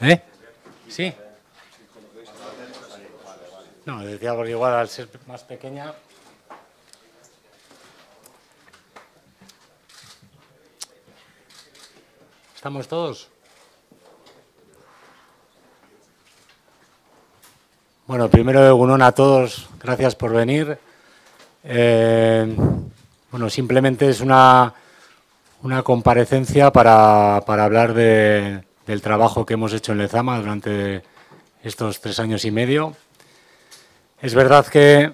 ¿Eh? Sí. No, decía porque igual al ser más pequeña. ¿Estamos todos? Bueno, primero, unón a todos, gracias por venir. Eh, bueno, simplemente es una, una comparecencia para, hablar del trabajo que hemos hecho en Lezama durante estos tres años y medio. Es verdad que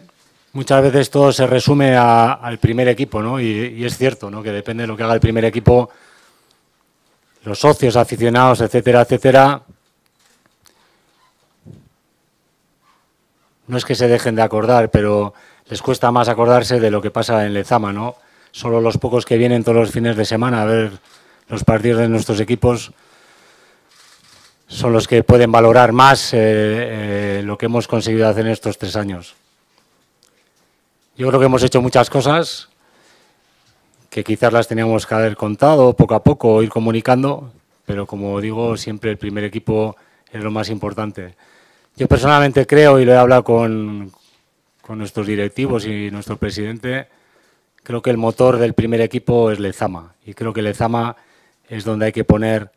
muchas veces todo se resume al primer equipo, ¿no? Y, es cierto, ¿no? Que depende de lo que haga el primer equipo, los socios, aficionados, etcétera, etcétera, no es que se dejen de acordar, pero les cuesta más acordarse de lo que pasa en Lezama, ¿no? Solo los pocos que vienen todos los fines de semana a ver los partidos de nuestros equipos son los que pueden valorar más eh, eh, lo que hemos conseguido hacer en estos tres años. Yo creo que hemos hecho muchas cosas que quizás las teníamos que haber contado poco a poco, ir comunicando, pero como digo, siempre el primer equipo es lo más importante. Yo personalmente creo, y lo he hablado con, con nuestros directivos y nuestro presidente, creo que el motor del primer equipo es Lezama. Y creo que Lezama es donde hay que poner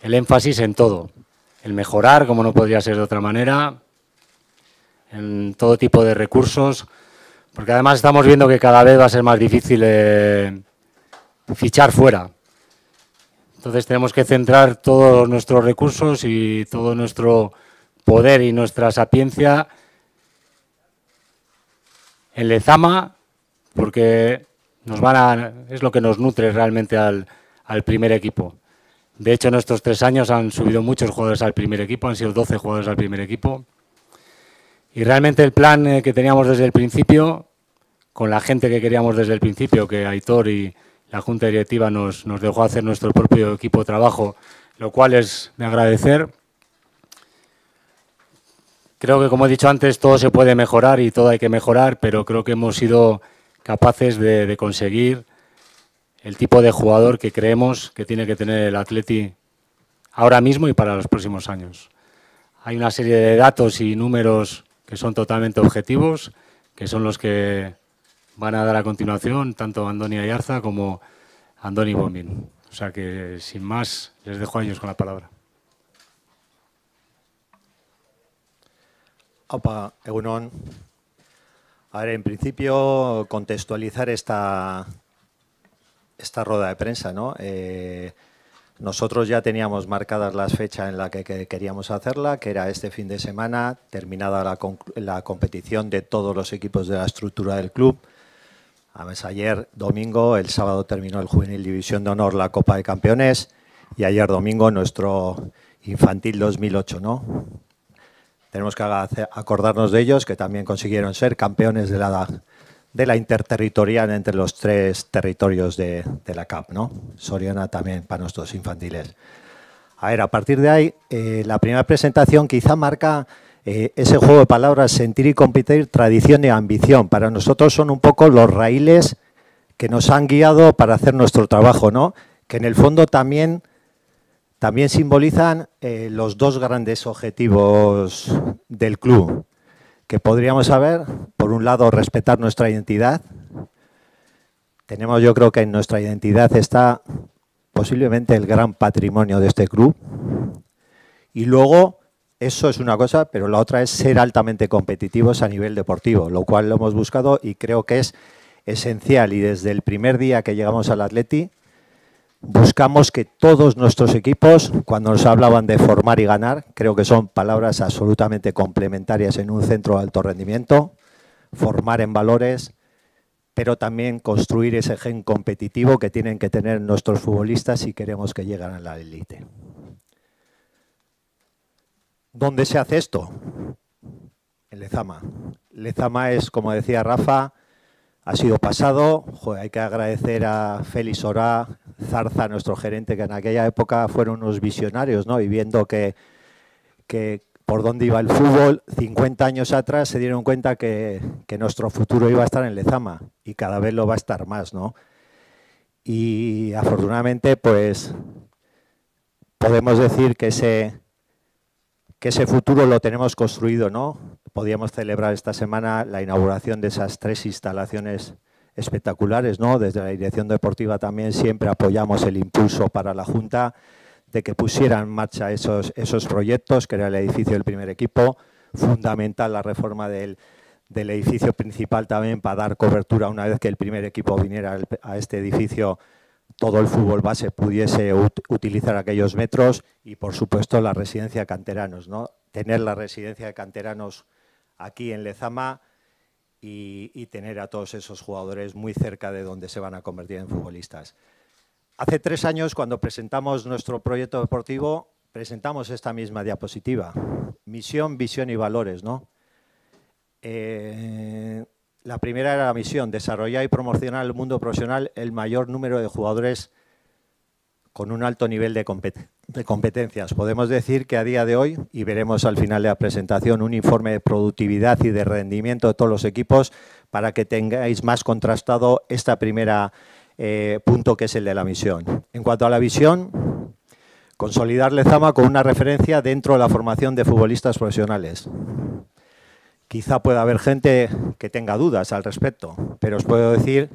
el énfasis en todo. El mejorar, como no podría ser de otra manera, en todo tipo de recursos, porque además estamos viendo que cada vez va a ser más difícil eh, fichar fuera. Entonces tenemos que centrar todos nuestros recursos y todo nuestro poder y nuestra sapiencia en Lezama, porque nos van a, es lo que nos nutre realmente al primer equipo. De hecho, en estos tres años han subido muchos jugadores al primer equipo, han sido 12 jugadores al primer equipo. Y realmente el plan eh, que teníamos desde el principio, con la gente que queríamos desde el principio, que Aitor y la Junta Directiva nos, nos dejó hacer nuestro propio equipo de trabajo, lo cual es de agradecer. Creo que, como he dicho antes, todo se puede mejorar y todo hay que mejorar, pero creo que hemos sido capaces de, conseguir el tipo de jugador que creemos que tiene que tener el Atleti ahora mismo y para los próximos años. Hay una serie de datos y números que son totalmente objetivos, que son los que van a dar a continuación tanto Andoni Ayarza como Andoni Bombín. O sea que, sin más, les dejo a ellos con la palabra. Opa, Egunon. A ver, en principio, contextualizar esta, esta rueda de prensa, ¿no? Eh, nosotros ya teníamos marcadas las fechas en las que, queríamos hacerla, que era este fin de semana, terminada la, competición de todos los equipos de la estructura del club. Además, ayer domingo, el sábado terminó el Juvenil División de Honor, la Copa de Campeones, y ayer domingo nuestro Infantil 2008, ¿no? Tenemos que acordarnos de ellos, que también consiguieron ser campeones de la de la interterritorial entre los tres territorios de, la CAP, ¿no? Soriana también para nuestros infantiles. A ver, a partir de ahí, eh, la primera presentación quizá marca eh, ese juego de palabras, sentir y competir, tradición y ambición. Para nosotros son un poco los raíles que nos han guiado para hacer nuestro trabajo, ¿no? Que en el fondo también, también simbolizan eh, los dos grandes objetivos del club que podríamos saber, por un lado, respetar nuestra identidad. Tenemos, yo creo que en nuestra identidad está posiblemente el gran patrimonio de este club. Y luego, eso es una cosa, pero la otra es ser altamente competitivos a nivel deportivo, lo cual lo hemos buscado y creo que es esencial. Y desde el primer día que llegamos al Atleti, Buscamos que todos nuestros equipos, cuando nos hablaban de formar y ganar, creo que son palabras absolutamente complementarias en un centro de alto rendimiento, formar en valores, pero también construir ese gen competitivo que tienen que tener nuestros futbolistas si queremos que lleguen a la élite. ¿Dónde se hace esto? En Lezama. Lezama es, como decía Rafa, ha sido pasado. hay que agradecer a Félix Orá, Zarza, nuestro gerente, que en aquella época fueron unos visionarios, ¿no? Y viendo que, que por dónde iba el fútbol, 50 años atrás se dieron cuenta que, que, nuestro futuro iba a estar en Lezama y cada vez lo va a estar más, ¿no? Y afortunadamente, pues podemos decir que ese, que ese futuro lo tenemos construido, ¿no? Podíamos celebrar esta semana la inauguración de esas tres instalaciones espectaculares, ¿no? Desde la dirección deportiva también siempre apoyamos el impulso para la Junta de que pusiera en marcha esos, esos proyectos, que era el edificio del primer equipo, fundamental la reforma del, del edificio principal también para dar cobertura una vez que el primer equipo viniera a este edificio todo el fútbol base pudiese utilizar aquellos metros y, por supuesto, la residencia de canteranos. ¿no? Tener la residencia de canteranos aquí en Lezama y, tener a todos esos jugadores muy cerca de donde se van a convertir en futbolistas. Hace tres años, cuando presentamos nuestro proyecto deportivo, presentamos esta misma diapositiva. Misión, visión y valores. ¿no? Eh, la primera era la misión, desarrollar y promocionar el mundo profesional el mayor número de jugadores con un alto nivel de, competencias. Podemos decir que a día de hoy, y veremos al final de la presentación, un informe de productividad y de rendimiento de todos los equipos para que tengáis más contrastado este primera eh, punto que es el de la misión. En cuanto a la visión, consolidar Lezama con una referencia dentro de la formación de futbolistas profesionales. Quizá pueda haber gente que tenga dudas al respecto, pero os puedo decir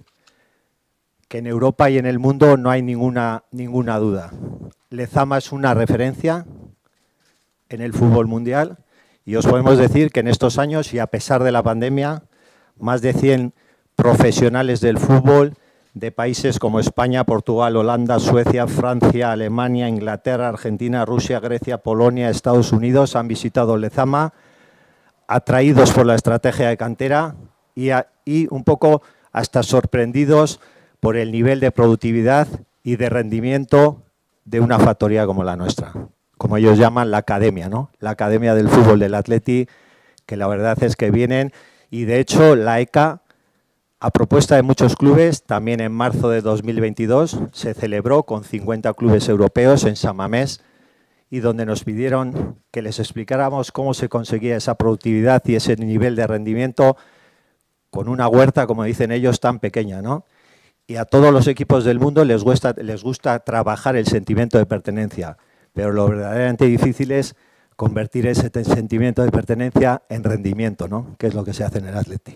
que en Europa y en el mundo no hay ninguna, ninguna duda. Lezama es una referencia en el fútbol mundial y os podemos decir que en estos años y a pesar de la pandemia, más de 100 profesionales del fútbol de países como España, Portugal, Holanda, Suecia, Francia, Alemania, Inglaterra, Argentina, Rusia, Grecia, Polonia, Estados Unidos han visitado Lezama atraídos por la estrategia de cantera y, un poco hasta sorprendidos por el nivel de productividad y de rendimiento de una factoría como la nuestra, como ellos llaman la academia, ¿no? La academia del fútbol del Atleti, que la verdad es que vienen y de hecho la ECA, a propuesta de muchos clubes, también en marzo de 2022 se celebró con 50 clubes europeos en Samamés, y donde nos pidieron que les explicáramos cómo se conseguía esa productividad y ese nivel de rendimiento con una huerta, como dicen ellos, tan pequeña. ¿no? Y a todos los equipos del mundo les gusta, trabajar el sentimiento de pertenencia, pero lo verdaderamente difícil es convertir ese sentimiento de pertenencia en rendimiento, ¿no? que es lo que se hace en el Atleti.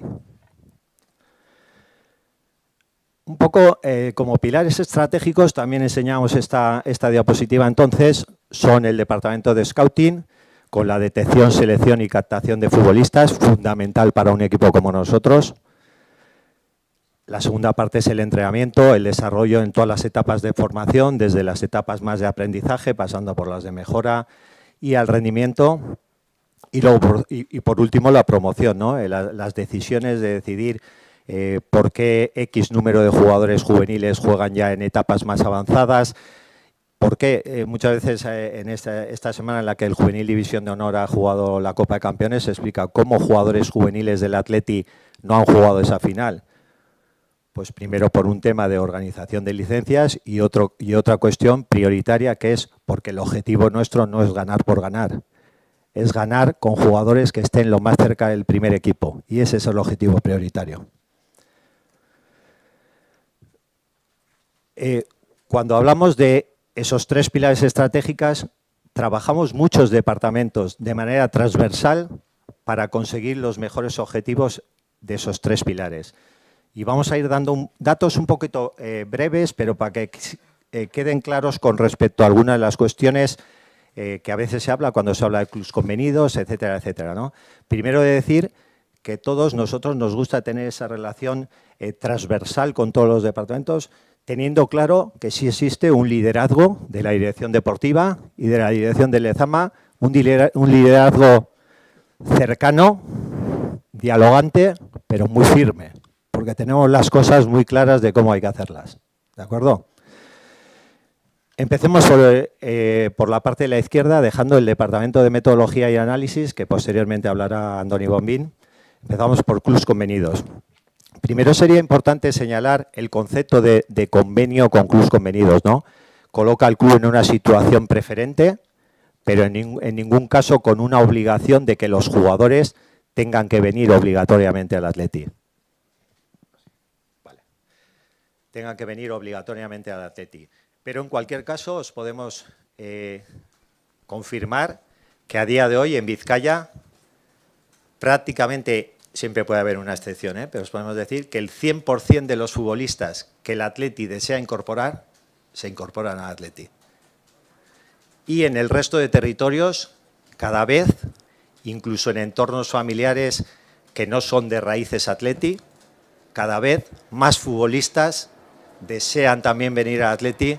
Un poco eh, como pilares estratégicos también enseñamos esta diapositiva entonces, son el departamento de scouting, con la detección, selección y captación de futbolistas, fundamental para un equipo como nosotros. La segunda parte es el entrenamiento, el desarrollo en todas las etapas de formación, desde las etapas más de aprendizaje, pasando por las de mejora y al rendimiento. Y, por, por último, la promoción. Eh, las decisiones de decidir eh, por qué X número de jugadores juveniles juegan ya en etapas más avanzadas, porque eh, muchas veces en esta, semana en la que el Juvenil División de Honor ha jugado la Copa de Campeones se explica cómo jugadores juveniles del Atleti no han jugado esa final. Pues primero por un tema de organización de licencias y, y otra cuestión prioritaria que es porque el objetivo nuestro no es ganar por ganar, es ganar con jugadores que estén lo más cerca del primer equipo y ese es el objetivo prioritario. Eh, cuando hablamos de esos tres pilares estratégicos, trabajamos muchos departamentos de manera transversal para conseguir los mejores objetivos de esos tres pilares. Y vamos a ir dando datos un poquito eh, breves, pero para que eh, queden claros con respecto a algunas de las cuestiones eh, que a veces se habla cuando se habla de clubs convenidos, etcétera, etcétera. Primero de decir que todos nosotros nos gusta tener esa relación transversal con todos los departamentos, teniendo claro que sí existe un liderazgo de la dirección deportiva y de la dirección de Lezama, un liderazgo cercano, dialogante, pero muy firme, porque tenemos las cosas muy claras de cómo hay que hacerlas. ¿De acuerdo? Empecemos por, eh, por, la parte de la izquierda, dejando el Departamento de Metodología y Análisis, que posteriormente hablará Andoni Bombín. Empezamos por clubs convenidos. Primero sería importante señalar el concepto de, convenio con clubes convenidos, ¿no? Coloca al club en una situación preferente, pero en, ningún caso con una obligación de que los jugadores tengan que venir obligatoriamente al Atleti. Tengan que venir obligatoriamente al Atleti. Pero en cualquier caso os podemos eh, confirmar que a día de hoy en Vizcaya prácticamente, siempre puede haber una excepción, ¿eh? pero os podemos decir que el 100% de los futbolistas que el Atleti desea incorporar, se incorporan al Atleti. Y en el resto de territorios, cada vez, incluso en entornos familiares que no son de raíces Atleti, cada vez más futbolistas desean también venir a Atleti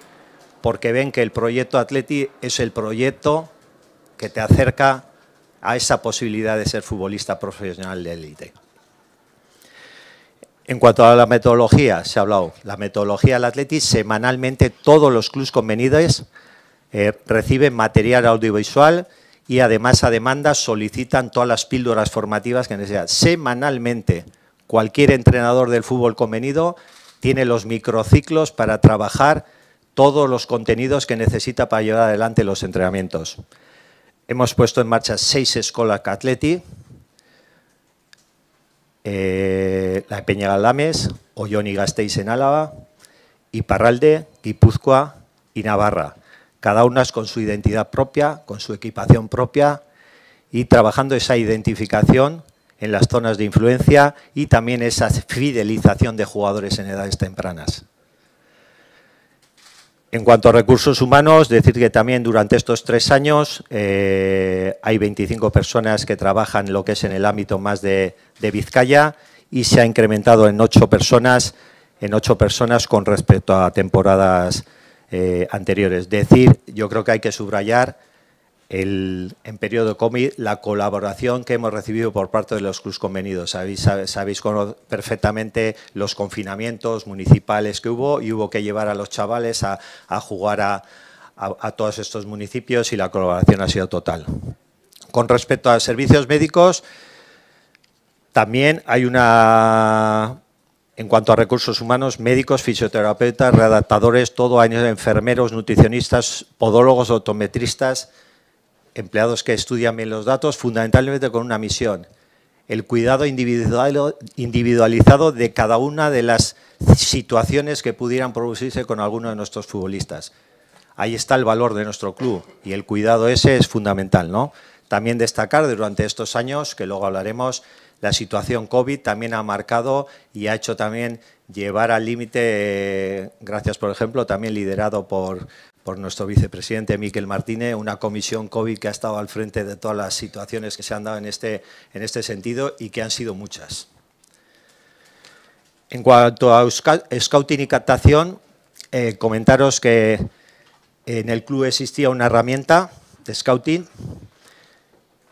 porque ven que el proyecto Atleti es el proyecto que te acerca a esa posibilidad de ser futbolista profesional de élite. En cuanto a la metodología, se ha hablado, la metodología del Atleti, semanalmente todos los clubes convenidos eh, reciben material audiovisual y además a demanda solicitan todas las píldoras formativas que necesitan. Semanalmente, cualquier entrenador del fútbol convenido tiene los microciclos para trabajar todos los contenidos que necesita para llevar adelante los entrenamientos. Hemos puesto en marcha seis escuelas Atleti, eh, la de Peñagalames, Ollón y Gasteiz en Álava, Iparralde, Guipúzcoa y Navarra. Cada una con su identidad propia, con su equipación propia y trabajando esa identificación en las zonas de influencia y también esa fidelización de jugadores en edades tempranas. En cuanto a recursos humanos, decir que también durante estos tres años eh, hay 25 personas que trabajan lo que es en el ámbito más de, Vizcaya y se ha incrementado en ocho personas, en ocho personas con respecto a temporadas eh, anteriores. Decir, yo creo que hay que subrayar en periodo COVID la colaboración que hemos recibido por parte de los clubes convenidos. Sabéis, perfectamente los confinamientos municipales que hubo y hubo que llevar a los chavales a, jugar a, todos estos municipios y la colaboración ha sido total. Con respecto a servicios médicos, también hay una en cuanto a recursos humanos, médicos, fisioterapeutas, redactadores, todo años enfermeros, nutricionistas, podólogos, optometristas, empleados que estudian bien los datos, fundamentalmente con una misión, el cuidado individualizado de cada una de las situaciones que pudieran producirse con alguno de nuestros futbolistas. Ahí está el valor de nuestro club y el cuidado ese es fundamental. ¿no? También destacar durante estos años, que luego hablaremos, la situación COVID también ha marcado y ha hecho también llevar al límite, eh, gracias por ejemplo, también liderado por por nuestro vicepresidente Miquel Martínez, una comisión COVID que ha estado al frente de todas las situaciones que se han dado en este, en este sentido y que han sido muchas. En cuanto a scouting y captación, eh, comentaros que en el club existía una herramienta de scouting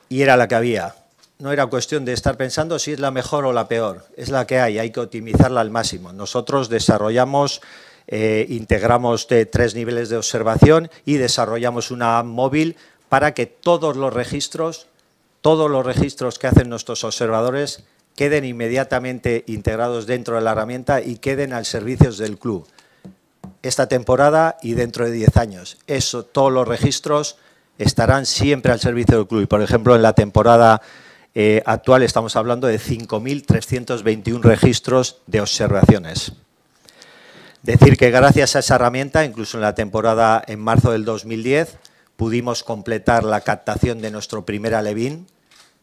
y era la que había. No era cuestión de estar pensando si es la mejor o la peor, es la que hay, hay que optimizarla al máximo. Nosotros desarrollamos eh, integramos tres niveles de observación y desarrollamos una móvil para que todos los registros, todos los registros que hacen nuestros observadores queden inmediatamente integrados dentro de la herramienta y queden al servicio del club. Esta temporada y dentro de 10 años. Eso, todos los registros estarán siempre al servicio del club. Y, por ejemplo, en la temporada eh, actual estamos hablando de 5.321 registros de observaciones. Decir que gracias a esa herramienta, incluso en la temporada en marzo del 2010, pudimos completar la captación de nuestro primer alevín,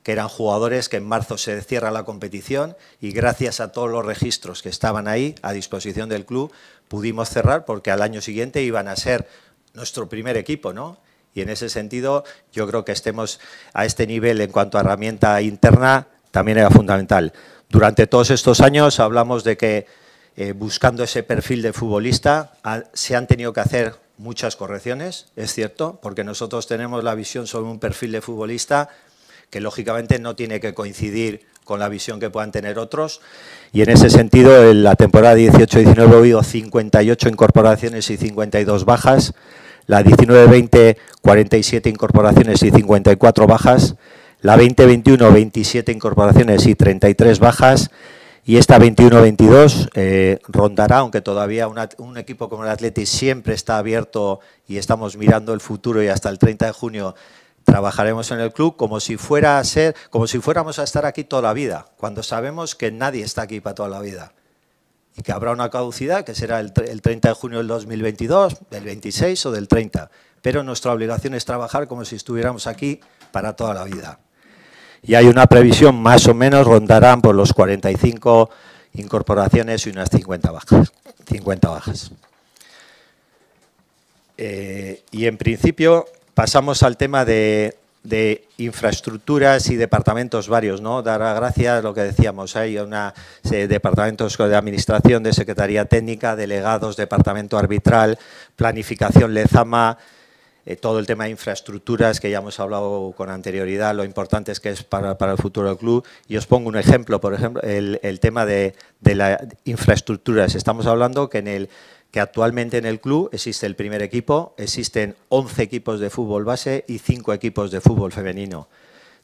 que eran jugadores que en marzo se cierra la competición y gracias a todos los registros que estaban ahí a disposición del club, pudimos cerrar porque al año siguiente iban a ser nuestro primer equipo, ¿no? Y en ese sentido, yo creo que estemos a este nivel en cuanto a herramienta interna también era fundamental. Durante todos estos años hablamos de que eh, buscando ese perfil de futbolista, se han tenido que hacer muchas correcciones, es cierto, porque nosotros tenemos la visión sobre un perfil de futbolista que lógicamente no tiene que coincidir con la visión que puedan tener otros. Y en ese sentido, en la temporada 18-19 ha habido 58 incorporaciones y 52 bajas. La 19-20, 47 incorporaciones y 54 bajas. La 20-21, 27 incorporaciones y 33 bajas. Y esta 21-22 eh, rondará, aunque todavía un equipo como el Athletic siempre está abierto y estamos mirando el futuro y hasta el 30 de junio trabajaremos en el club como si fuera a ser, como si fuéramos a estar aquí toda la vida, cuando sabemos que nadie está aquí para toda la vida y que habrá una caducidad que será el, el 30 de junio del 2022, del 26 o del 30, pero nuestra obligación es trabajar como si estuviéramos aquí para toda la vida. Y hay una previsión, más o menos, rondarán por los 45 incorporaciones y unas 50 bajas. 50 bajas. Eh, y en principio pasamos al tema de, infraestructuras y departamentos varios, ¿no? Dar gracias lo que decíamos, hay una departamentos de administración, de secretaría técnica, delegados, departamento arbitral, planificación Lezama, eh, todo el tema de infraestructuras que ya hemos hablado con anterioridad, lo importante es que es para, el futuro del club. Y os pongo un ejemplo, por ejemplo, el, tema de, de las infraestructuras. Estamos hablando que en el que actualmente en el club existe el primer equipo, existen 11 equipos de fútbol base y 5 equipos de fútbol femenino.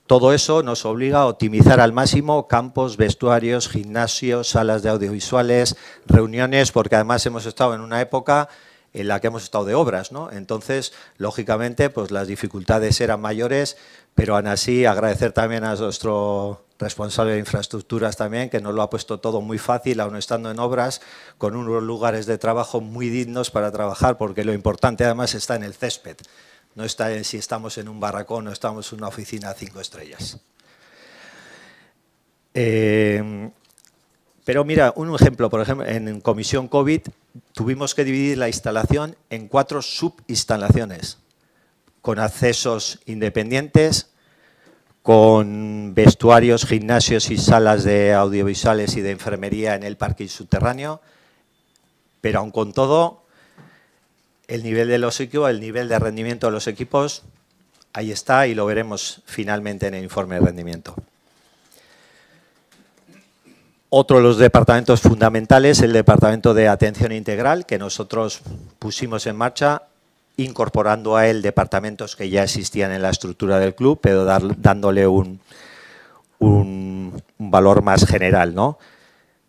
Todo eso nos obliga a optimizar al máximo campos, vestuarios, gimnasios, salas de audiovisuales, reuniones, porque además hemos estado en una época en la que hemos estado de obras, ¿no? Entonces, lógicamente, pues las dificultades eran mayores, pero aún así agradecer también a nuestro responsable de infraestructuras también, que nos lo ha puesto todo muy fácil, aún estando en obras, con unos lugares de trabajo muy dignos para trabajar, porque lo importante además está en el césped, no está en si estamos en un barracón o estamos en una oficina a cinco estrellas. Eh, pero mira, un ejemplo, por ejemplo, en comisión COVID tuvimos que dividir la instalación en cuatro subinstalaciones, con accesos independientes, con vestuarios, gimnasios y salas de audiovisuales y de enfermería en el parque subterráneo, pero aun con todo, el nivel de los equipos, el nivel de rendimiento de los equipos, ahí está y lo veremos finalmente en el informe de rendimiento. Otro de los departamentos fundamentales, el departamento de atención integral, que nosotros pusimos en marcha, incorporando a él departamentos que ya existían en la estructura del club, pero dándole un, un, valor más general. ¿no?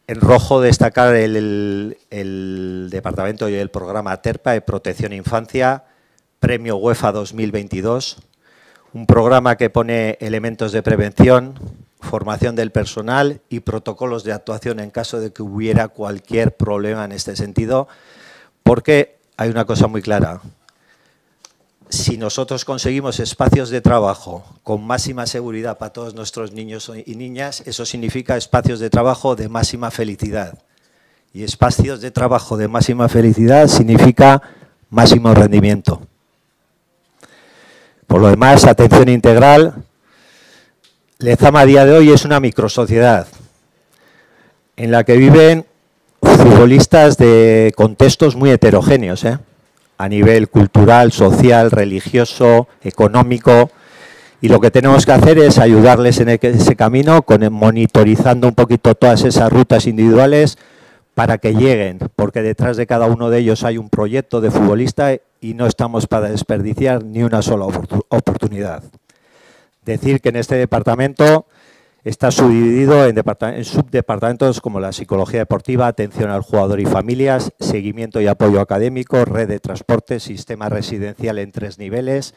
En rojo destacar el, el, departamento y el programa TERPA de Protección Infancia, Premio UEFA 2022, un programa que pone elementos de prevención, formación del personal y protocolos de actuación en caso de que hubiera cualquier problema en este sentido, porque hay una cosa muy clara. Si nosotros conseguimos espacios de trabajo con máxima seguridad para todos nuestros niños y niñas, eso significa espacios de trabajo de máxima felicidad. Y espacios de trabajo de máxima felicidad significa máximo rendimiento. Por lo demás, atención integral, Lezama a día de hoy es una microsociedad en la que viven futbolistas de contextos muy heterogéneos, ¿eh? a nivel cultural, social, religioso, económico, y lo que tenemos que hacer es ayudarles en ese camino, monitorizando un poquito todas esas rutas individuales para que lleguen, porque detrás de cada uno de ellos hay un proyecto de futbolista y no estamos para desperdiciar ni una sola oportunidad. Decir que en este departamento está subdividido en, subdepartamentos como la psicología deportiva, atención al jugador y familias, seguimiento y apoyo académico, red de transporte, sistema residencial en tres niveles,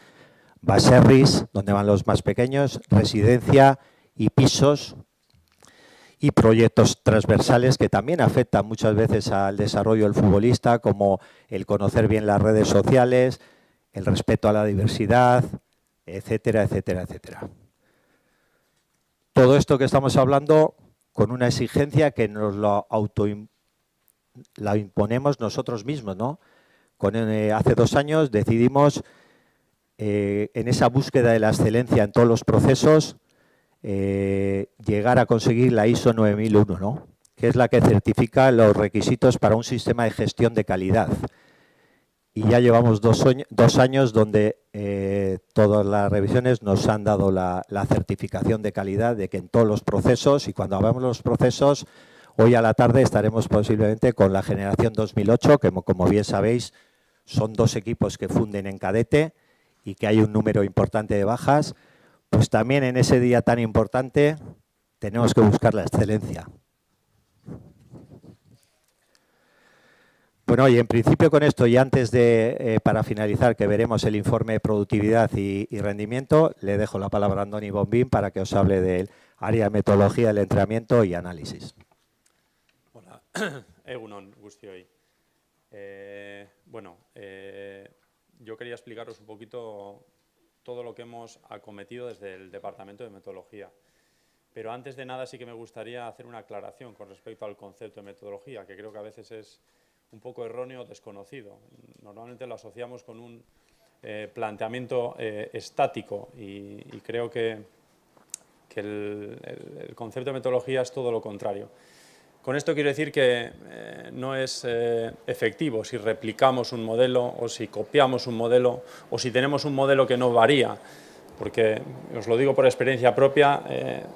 baserris, donde van los más pequeños, residencia y pisos, y proyectos transversales que también afectan muchas veces al desarrollo del futbolista, como el conocer bien las redes sociales, el respeto a la diversidad, etcétera, etcétera, etcétera. Todo esto que estamos hablando con una exigencia que nos lo la imponemos nosotros mismos, ¿no? Eh, hace dos años decidimos eh, en esa búsqueda de la excelencia en todos los procesos eh, llegar a conseguir la ISO 9001, ¿no? que es la que certifica los requisitos para un sistema de gestión de calidad y ya llevamos dos, años donde eh, todas las revisiones nos han dado la, certificación de calidad de que en todos los procesos, y cuando hablamos de los procesos, hoy a la tarde estaremos posiblemente con la generación 2008, que como bien sabéis son dos equipos que funden en cadete y que hay un número importante de bajas, pues también en ese día tan importante tenemos que buscar la excelencia. Bueno, y en principio con esto, y antes de, eh, para finalizar, que veremos el informe de productividad y, rendimiento, le dejo la palabra a Andoni Bombín para que os hable del área de metodología del entrenamiento y análisis. Hola, Egunon. Eh, bueno, eh, yo quería explicaros un poquito todo lo que hemos acometido desde el Departamento de Metodología. Pero antes de nada sí que me gustaría hacer una aclaración con respecto al concepto de metodología, que creo que a veces es un poco erróneo o desconocido. Normalmente lo asociamos con un eh, planteamiento eh, estático y, creo que, el, concepto de metodología es todo lo contrario. Con esto quiero decir que eh, no es efectivo si replicamos un modelo o si copiamos un modelo o si tenemos un modelo que no varía, porque os lo digo por experiencia propia,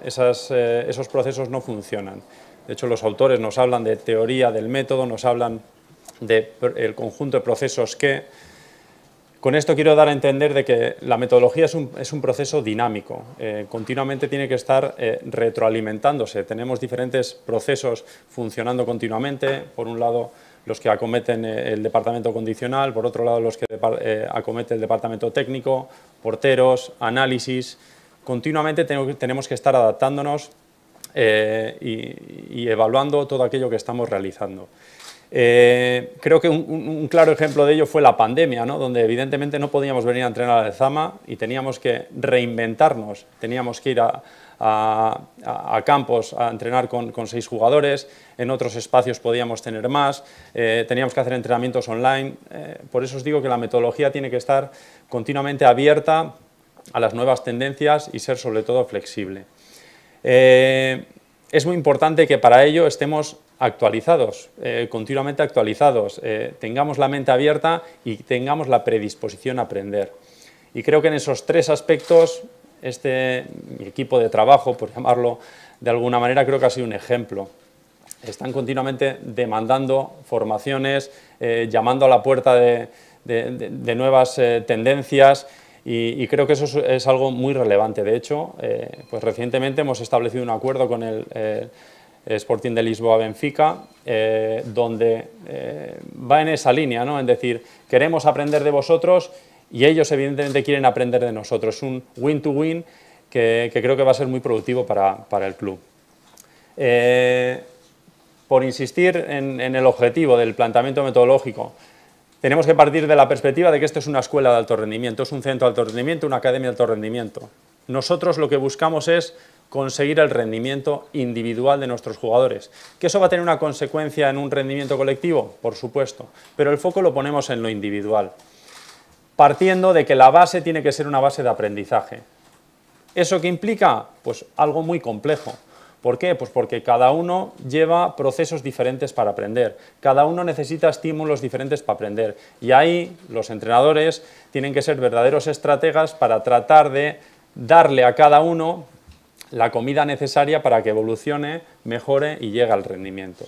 esos procesos no funcionan. De hecho, los autores nos hablan de teoría del método, nos hablan del conjunto de procesos que con esto quiero dar a entender de que la metodología es un, proceso dinámico, eh, continuamente tiene que estar eh, retroalimentándose. Tenemos diferentes procesos funcionando continuamente, por un lado los que acometen eh, el departamento condicional, por otro lado los que acomete el departamento técnico, porteros, análisis. Continuamente tenemos que estar adaptándonos y evaluando todo aquello que estamos realizando. Eh, creo que un, claro ejemplo de ello fue la pandemia, donde evidentemente no podíamos venir a entrenar al Zama y teníamos que reinventarnos, teníamos que ir a, campos a entrenar con, seis jugadores, en otros espacios podíamos tener más, eh, teníamos que hacer entrenamientos online, eh, por eso os digo que la metodología tiene que estar continuamente abierta a las nuevas tendencias y ser sobre todo flexible. Es muy importante que para ello estemos actualizados, eh, continuamente actualizados, eh, tengamos la mente abierta y tengamos la predisposición a aprender. Y creo que en esos tres aspectos, este, mi equipo de trabajo, por llamarlo de alguna manera, creo que ha sido un ejemplo. Están continuamente demandando formaciones, eh, llamando a la puerta de, nuevas tendencias y, creo que eso es, algo muy relevante. De hecho, pues recientemente hemos establecido un acuerdo con el Sporting de Lisboa-Benfica, eh, donde eh, va en esa línea, ¿no? en decir, queremos aprender de vosotros y ellos evidentemente quieren aprender de nosotros. Un win-to-win que, creo que va a ser muy productivo para, el club. Eh, por insistir en el objetivo del planteamiento metodológico, tenemos que partir de la perspectiva de que esto es una escuela de alto rendimiento, es un centro de alto rendimiento, una academia de alto rendimiento. Nosotros lo que buscamos es conseguir el rendimiento individual de nuestros jugadores. ¿Que eso va a tener una consecuencia en un rendimiento colectivo? Por supuesto, pero el foco lo ponemos en lo individual, partiendo de que la base tiene que ser una base de aprendizaje. ¿Eso qué implica? Pues algo muy complejo. ¿Por qué? Pues porque cada uno lleva procesos diferentes para aprender, cada uno necesita estímulos diferentes para aprender y ahí los entrenadores tienen que ser verdaderos estrategas para tratar de darle a cada uno la comida necesaria para que evolucione, mejore y llegue al rendimiento.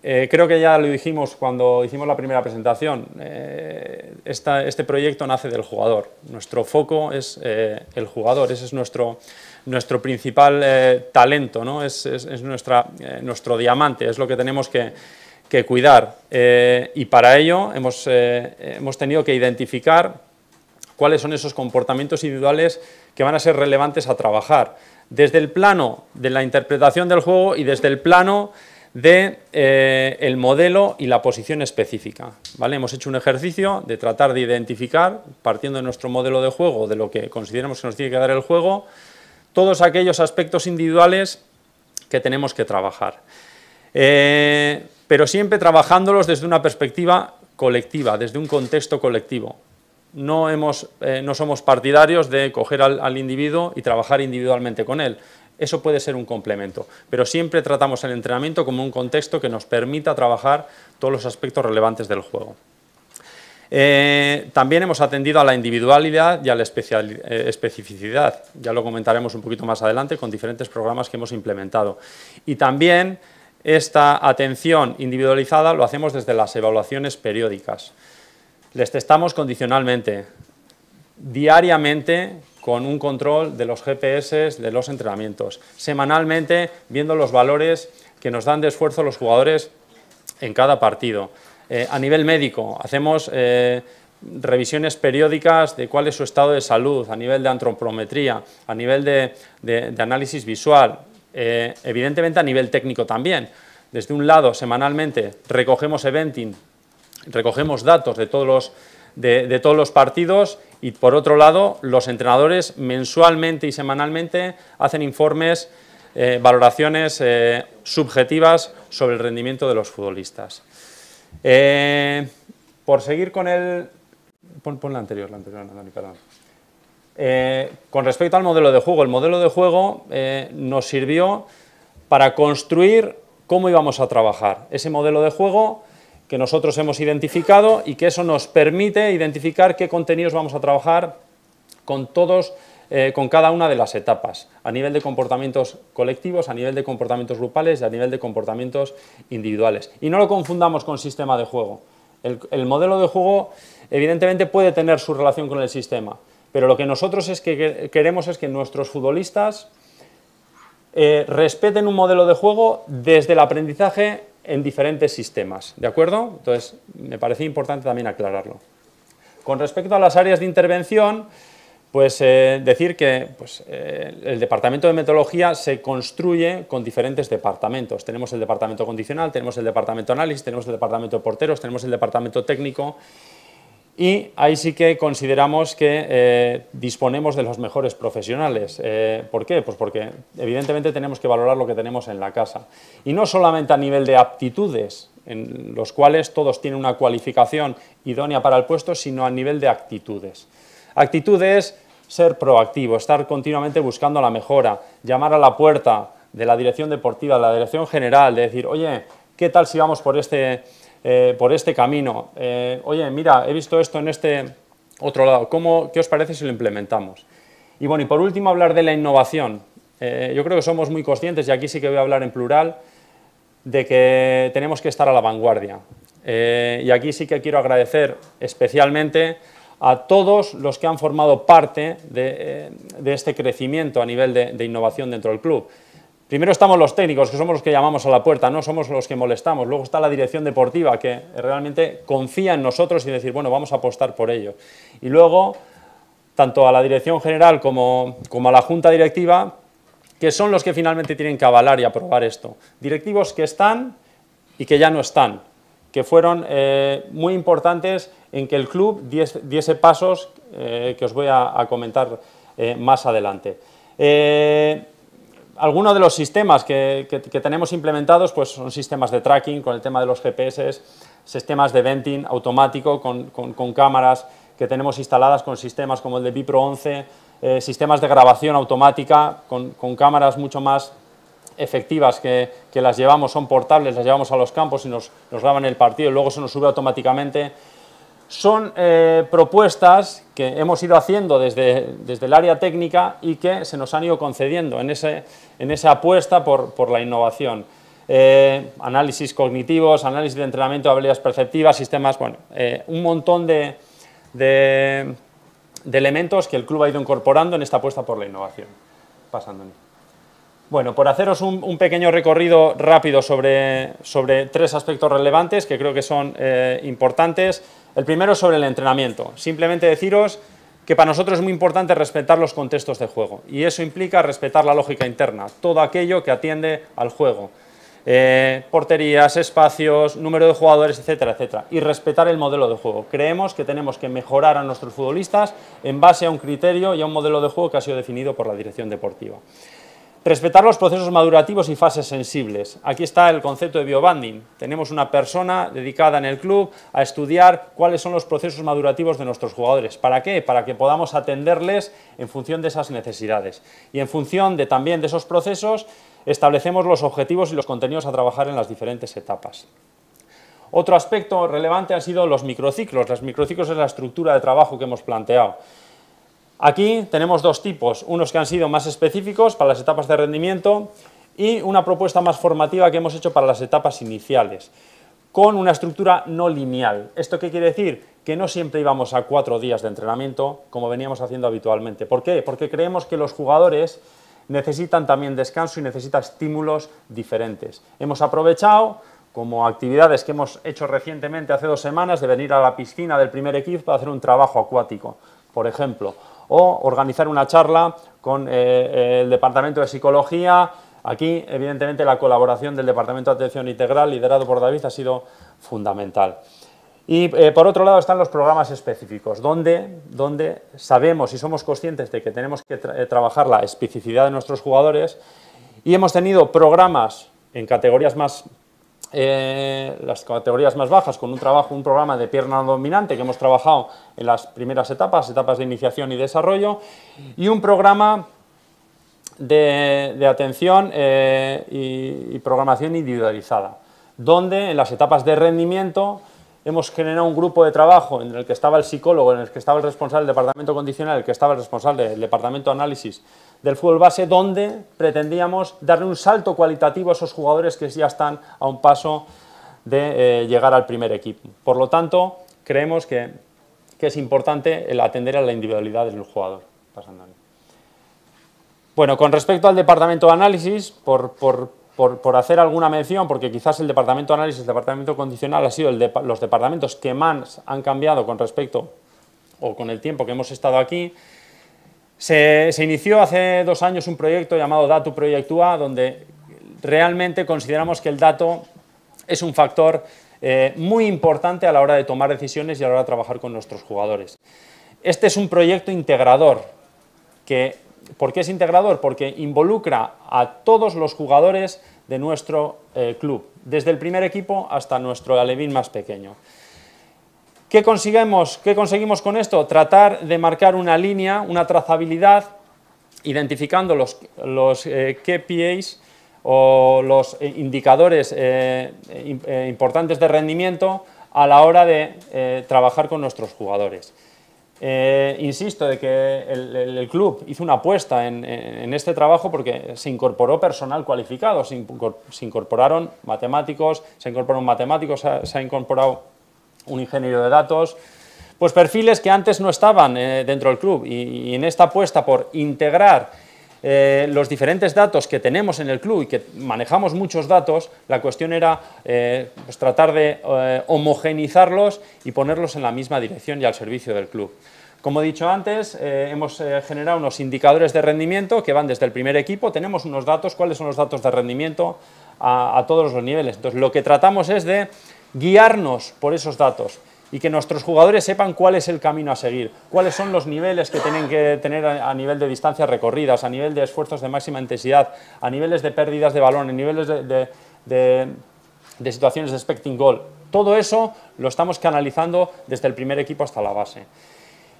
Eh, creo que ya lo dijimos cuando hicimos la primera presentación, eh, este proyecto nace del jugador. Nuestro foco es eh, el jugador, ese es nuestro, nuestro principal talento, ¿no? es, nuestra, nuestro diamante, es lo que tenemos que, que cuidar. y para ello hemos, hemos tenido que identificar cuáles son esos comportamientos individuales que van a ser relevantes a trabajar, desde el plano de la interpretación del juego y desde el plano de eh, el modelo y la posición específica. ¿vale? Hemos hecho un ejercicio de tratar de identificar, partiendo de nuestro modelo de juego, de lo que consideramos que nos tiene que dar el juego, todos aquellos aspectos individuales que tenemos que trabajar. Eh, pero siempre trabajándolos desde una perspectiva colectiva, desde un contexto colectivo no, hemos, eh, no somos partidarios de coger al, individuo y trabajar individualmente con él. Eso puede ser un complemento, pero siempre tratamos el entrenamiento como un contexto que nos permita trabajar todos los aspectos relevantes del juego. Eh, también hemos atendido a la individualidad y a la eh, especificidad, ya lo comentaremos un poquito más adelante con diferentes programas que hemos implementado. Y también esta atención individualizada lo hacemos desde las evaluaciones periódicas. Les testamos condicionalmente, diariamente con un control de los GPS de los entrenamientos, semanalmente viendo los valores que nos dan de esfuerzo los jugadores en cada partido. Eh, a nivel médico, hacemos eh, revisiones periódicas de cuál es su estado de salud, a nivel de antropometría, a nivel de, análisis visual, eh, evidentemente a nivel técnico también. Desde un lado, semanalmente, recogemos eventing recogemos datos de todos los, de, todos los partidos y por otro lado los entrenadores mensualmente y semanalmente hacen informes, eh, valoraciones eh, subjetivas sobre el rendimiento de los futbolistas. Eh, por seguir con el... Pon, la anterior, la anterior, perdón. con respecto al modelo de juego, el modelo de juego nos sirvió para construir cómo íbamos a trabajar. Ese modelo de juego que nosotros hemos identificado y que eso nos permite identificar qué contenidos vamos a trabajar con todos, eh, con cada una de las etapas, a nivel de comportamientos colectivos, a nivel de comportamientos grupales y a nivel de comportamientos individuales. Y no lo confundamos con sistema de juego. El, modelo de juego evidentemente puede tener su relación con el sistema, pero lo que nosotros es que queremos es que nuestros futbolistas eh, respeten un modelo de juego desde el aprendizaje en diferentes sistemas, ¿de acuerdo? Entonces, me parece importante también aclararlo. Con respecto a las áreas de intervención, pues eh, decir que pues, eh, el departamento de metodología se construye con diferentes departamentos. Tenemos el departamento condicional, tenemos el departamento de análisis, tenemos el departamento de porteros, tenemos el departamento técnico y ahí sí que consideramos que eh, disponemos de los mejores profesionales. Eh, ¿Por qué? Pues porque evidentemente tenemos que valorar lo que tenemos en la casa. Y no solamente a nivel de aptitudes, en los cuales todos tienen una cualificación idónea para el puesto, sino a nivel de actitudes. Actitudes, ser proactivo, estar continuamente buscando la mejora, llamar a la puerta de la dirección deportiva, de la dirección general, de decir, oye, ¿qué tal si vamos por este eh, por este camino. Eh, oye, mira, he visto esto en este otro lado, ¿Cómo, ¿qué os parece si lo implementamos? Y bueno, y por último hablar de la innovación. Eh, yo creo que somos muy conscientes, y aquí sí que voy a hablar en plural, de que tenemos que estar a la vanguardia. y aquí sí que quiero agradecer especialmente a todos los que han formado parte de, este crecimiento a nivel de innovación dentro del club. Primero estamos los técnicos, que somos los que llamamos a la puerta, no somos los que molestamos. Luego está la dirección deportiva, que realmente confía en nosotros y decir, bueno, vamos a apostar por ello. Y luego, tanto a la dirección general como, a la junta directiva, que son los que finalmente tienen que avalar y aprobar esto. Directivos que están y que ya no están, que fueron eh, muy importantes en que el club diese, pasos eh, que os voy a, comentar eh, más adelante. Algunos de los sistemas que, tenemos implementados pues son sistemas de tracking con el tema de los GPS, sistemas de venting automático con, cámaras que tenemos instaladas con sistemas como el de Bipro 11, eh, sistemas de grabación automática con, cámaras mucho más efectivas que, las llevamos, son portables, las llevamos a los campos y nos, nos graban el partido y luego se nos sube automáticamente son eh, propuestas que hemos ido haciendo desde, desde, el área técnica y que se nos han ido concediendo en, ese, en esa apuesta por, por la innovación. Eh, análisis cognitivos, análisis de entrenamiento de habilidades perceptivas, sistemas, bueno, eh, un montón de, de, elementos que el club ha ido incorporando en esta apuesta por la innovación. Pasándome. Bueno, por haceros un, un, pequeño recorrido rápido sobre, sobre, tres aspectos relevantes que creo que son importantes. El primero es sobre el entrenamiento. Simplemente deciros que para nosotros es muy importante respetar los contextos de juego y eso implica respetar la lógica interna, todo aquello que atiende al juego. Eh, porterías, espacios, número de jugadores, etcétera, etcétera, y respetar el modelo de juego. Creemos que tenemos que mejorar a nuestros futbolistas en base a un criterio y a un modelo de juego que ha sido definido por la dirección deportiva. Respetar los procesos madurativos y fases sensibles. Aquí está el concepto de biobanding. Tenemos una persona dedicada en el club a estudiar cuáles son los procesos madurativos de nuestros jugadores. ¿Para qué? Para que podamos atenderles en función de esas necesidades. Y en función de, también de esos procesos, establecemos los objetivos y los contenidos a trabajar en las diferentes etapas. Otro aspecto relevante han sido los microciclos. Los microciclos es la estructura de trabajo que hemos planteado. Aquí tenemos dos tipos, unos que han sido más específicos para las etapas de rendimiento y una propuesta más formativa que hemos hecho para las etapas iniciales, con una estructura no lineal. ¿Esto qué quiere decir? Que no siempre íbamos a cuatro días de entrenamiento como veníamos haciendo habitualmente. ¿Por qué? Porque creemos que los jugadores necesitan también descanso y necesitan estímulos diferentes. Hemos aprovechado como actividades que hemos hecho recientemente hace dos semanas de venir a la piscina del primer equipo para hacer un trabajo acuático, por ejemplo, o organizar una charla con eh, eh, el Departamento de Psicología. Aquí, evidentemente, la colaboración del Departamento de Atención Integral, liderado por David, ha sido fundamental. Y eh, por otro lado están los programas específicos, donde, donde sabemos y somos conscientes de que tenemos que trabajar la especificidad de nuestros jugadores y hemos tenido programas en categorías más, eh, las categorías más bajas con un trabajo, un programa de pierna dominante que hemos trabajado en las primeras etapas, etapas de iniciación y desarrollo, y un programa de, atención y programación individualizada, donde en las etapas de rendimiento hemos generado un grupo de trabajo en el que estaba el psicólogo, en el que estaba el responsable del departamento condicional, en el que estaba el responsable del departamento de análisis del fútbol base, donde pretendíamos darle un salto cualitativo a esos jugadores que ya están a un paso de eh, llegar al primer equipo. Por lo tanto, creemos que, es importante el atender a la individualidad del jugador. Bueno, con respecto al departamento de análisis, por, por, por, hacer alguna mención, porque quizás el departamento de análisis, el departamento condicional ha sido el los departamentos que más han cambiado con respecto o con el tiempo que hemos estado aquí. Se, inició hace dos años un proyecto llamado Datu Proyectua, donde realmente consideramos que el dato es un factor eh, muy importante a la hora de tomar decisiones y a la hora de trabajar con nuestros jugadores. Este es un proyecto integrador que ¿Por qué es integrador? Porque involucra a todos los jugadores de nuestro eh, club, desde el primer equipo hasta nuestro alevín más pequeño. ¿Qué conseguimos, ¿Qué conseguimos con esto? Tratar de marcar una línea, una trazabilidad, identificando los, los eh, KPIs o los eh, indicadores importantes de rendimiento a la hora de trabajar con nuestros jugadores. Eh, insisto de que el, club hizo una apuesta en, este trabajo porque se incorporó personal cualificado, se, incorporaron matemáticos, se incorporaron matemáticos, se, ha incorporado un ingeniero de datos, pues perfiles que antes no estaban eh, dentro del club y, en esta apuesta por integrar eh, los diferentes datos que tenemos en el club y que manejamos muchos datos, la cuestión era pues tratar de homogenizarlos y ponerlos en la misma dirección y al servicio del club. Como he dicho antes, eh, hemos eh, generado unos indicadores de rendimiento que van desde el primer equipo. Tenemos unos datos, ¿cuáles son los datos de rendimiento a, todos los niveles? Entonces, lo que tratamos es de guiarnos por esos datos y que nuestros jugadores sepan cuál es el camino a seguir, cuáles son los niveles que tienen que tener a, nivel de distancias recorridas, a nivel de esfuerzos de máxima intensidad, a niveles de pérdidas de balón, a niveles de, de situaciones de expecting goal. Todo eso lo estamos canalizando desde el primer equipo hasta la base.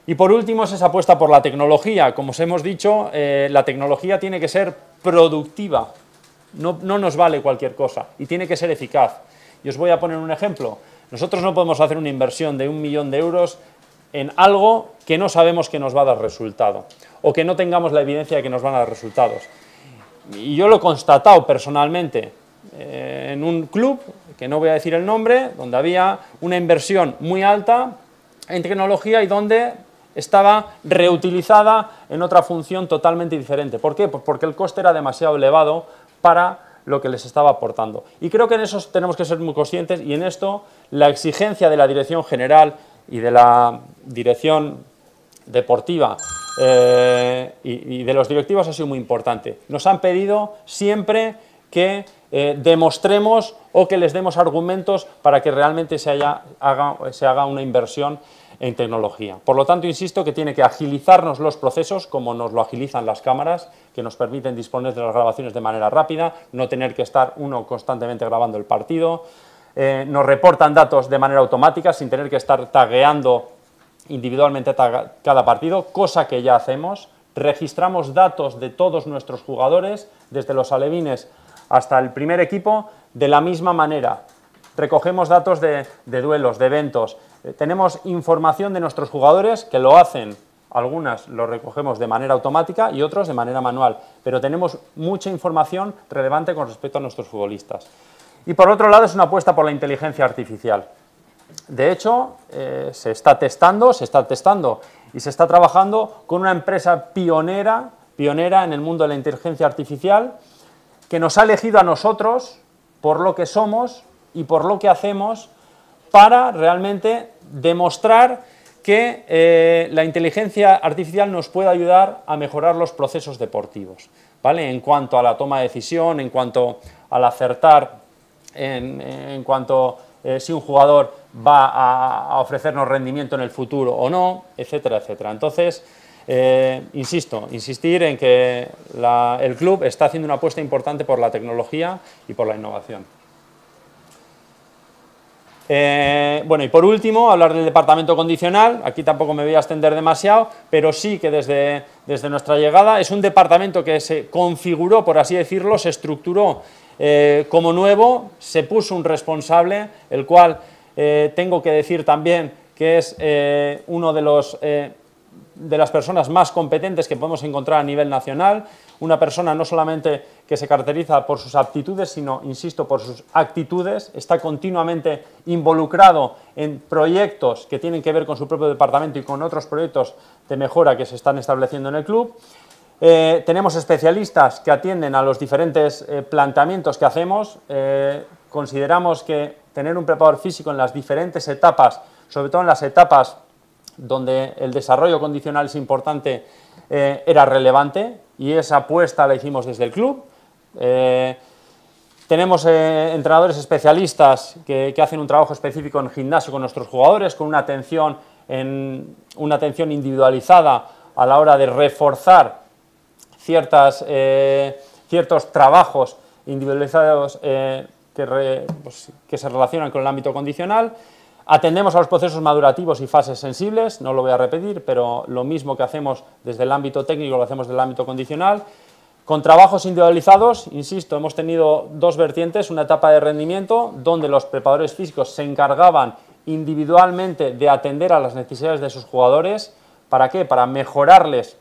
Y por último es esa apuesta por la tecnología. Como os hemos dicho, eh, la tecnología tiene que ser productiva, no, nos vale cualquier cosa y tiene que ser eficaz. Y os voy a poner un ejemplo. Nosotros no podemos hacer una inversión de un millón de euros en algo que no sabemos que nos va a dar resultado o que no tengamos la evidencia de que nos van a dar resultados. Y yo lo he constatado personalmente eh, en un club, que no voy a decir el nombre, donde había una inversión muy alta en tecnología y donde estaba reutilizada en otra función totalmente diferente. ¿Por qué? Pues porque el coste era demasiado elevado para lo que les estaba aportando. Y creo que en eso tenemos que ser muy conscientes y en esto la exigencia de la dirección general y de la dirección deportiva eh, y, de los directivos ha sido muy importante. Nos han pedido siempre que eh, demostremos o que les demos argumentos para que realmente se, haga, se haga una inversión en tecnología. Por lo tanto, insisto que tiene que agilizarnos los procesos, como nos lo agilizan las cámaras, que nos permiten disponer de las grabaciones de manera rápida, no tener que estar uno constantemente grabando el partido. Eh, nos reportan datos de manera automática, sin tener que estar tagueando individualmente cada partido, cosa que ya hacemos. Registramos datos de todos nuestros jugadores, desde los alevines hasta el primer equipo, de la misma manera. Recogemos datos de duelos, de eventos, eh, tenemos información de nuestros jugadores que lo hacen, algunas lo recogemos de manera automática y otros de manera manual, pero tenemos mucha información relevante con respecto a nuestros futbolistas. Y por otro lado es una apuesta por la inteligencia artificial. De hecho, eh, se está testando, se está testando y se está trabajando con una empresa pionera, pionera en el mundo de la inteligencia artificial, que nos ha elegido a nosotros por lo que somos y por lo que hacemos para realmente demostrar que eh, la inteligencia artificial nos puede ayudar a mejorar los procesos deportivos, ¿vale? En cuanto a la toma de decisión, en cuanto al acertar, en, cuanto eh, si un jugador va a, ofrecernos rendimiento en el futuro o no, etcétera, etcétera. Entonces, eh, insisto, insistir en que el club está haciendo una apuesta importante por la tecnología y por la innovación. Eh, bueno, y por último, hablar del departamento condicional. Aquí tampoco me voy a extender demasiado, pero sí que desde, desde nuestra llegada es un departamento que se configuró, por así decirlo, se estructuró eh, como nuevo, se puso un responsable, el cual eh, tengo que decir también que es uno de los de las personas más competentes que podemos encontrar a nivel nacional, una persona no solamente que se caracteriza por sus aptitudes, sino, insisto, por sus actitudes, está continuamente involucrado en proyectos que tienen que ver con su propio departamento y con otros proyectos de mejora que se están estableciendo en el club. Eh, tenemos especialistas que atienden a los diferentes eh, planteamientos que hacemos. Eh, consideramos que tener un preparador físico en las diferentes etapas, sobre todo en las etapas donde el desarrollo condicional es importante, era relevante y esa apuesta la hicimos desde el club. Eh, tenemos eh, entrenadores especialistas que, hacen un trabajo específico en gimnasio con nuestros jugadores, con una atención, en, una atención individualizada a la hora de reforzar ciertas, ciertos trabajos individualizados que, pues, que se relacionan con el ámbito condicional. Atendemos a los procesos madurativos y fases sensibles, no lo voy a repetir, pero lo mismo que hacemos desde el ámbito técnico lo hacemos desde el ámbito condicional. Con trabajos individualizados, insisto, hemos tenido dos vertientes, una etapa de rendimiento donde los preparadores físicos se encargaban individualmente de atender a las necesidades de sus jugadores. ¿Para qué? Para mejorarles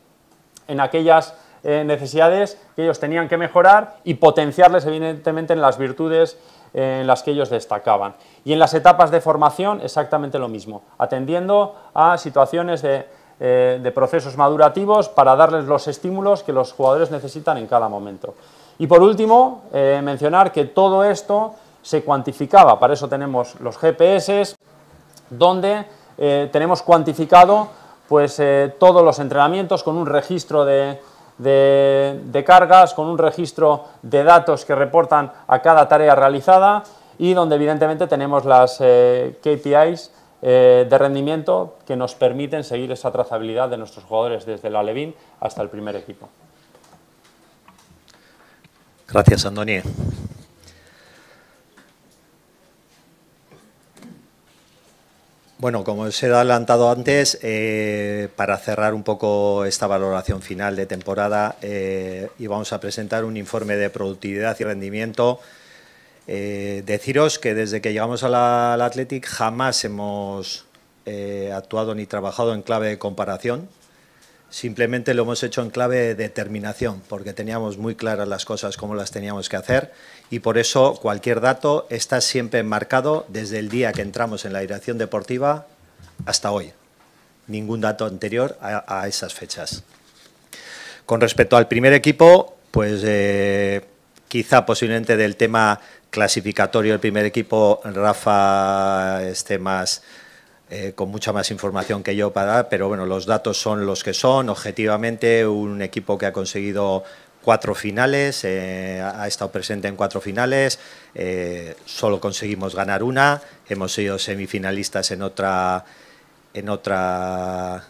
en aquellas eh, necesidades que ellos tenían que mejorar y potenciarles evidentemente en las virtudes en las que ellos destacaban. Y en las etapas de formación exactamente lo mismo, atendiendo a situaciones de, eh, procesos madurativos para darles los estímulos que los jugadores necesitan en cada momento. Y por último, eh, mencionar que todo esto se cuantificaba, para eso tenemos los GPS, donde eh, tenemos cuantificado pues, todos los entrenamientos con un registro de, de, cargas, con un registro de datos que reportan a cada tarea realizada y donde evidentemente tenemos las KPIs eh, de rendimiento que nos permiten seguir esa trazabilidad de nuestros jugadores desde la Levin hasta el primer equipo. Gracias, Andoni. Bueno, como os he adelantado antes, eh, para cerrar un poco esta valoración final de temporada, eh, íbamos a presentar un informe de productividad y rendimiento. Eh, deciros que desde que llegamos al Athletic jamás hemos actuado ni trabajado en clave de comparación, simplemente lo hemos hecho en clave de determinación, porque teníamos muy claras las cosas como las teníamos que hacer y por eso cualquier dato está siempre enmarcado desde el día que entramos en la dirección deportiva hasta hoy. Ningún dato anterior a, esas fechas. Con respecto al primer equipo, pues eh, quizá posiblemente del tema clasificatorio del primer equipo, Rafa esté más eh, con mucha más información que yo para dar, pero bueno, los datos son los que son. Objetivamente, un equipo que ha conseguido cuatro finales, eh, ha estado presente en cuatro finales, eh, solo conseguimos ganar una, hemos sido semifinalistas en otra, en otra,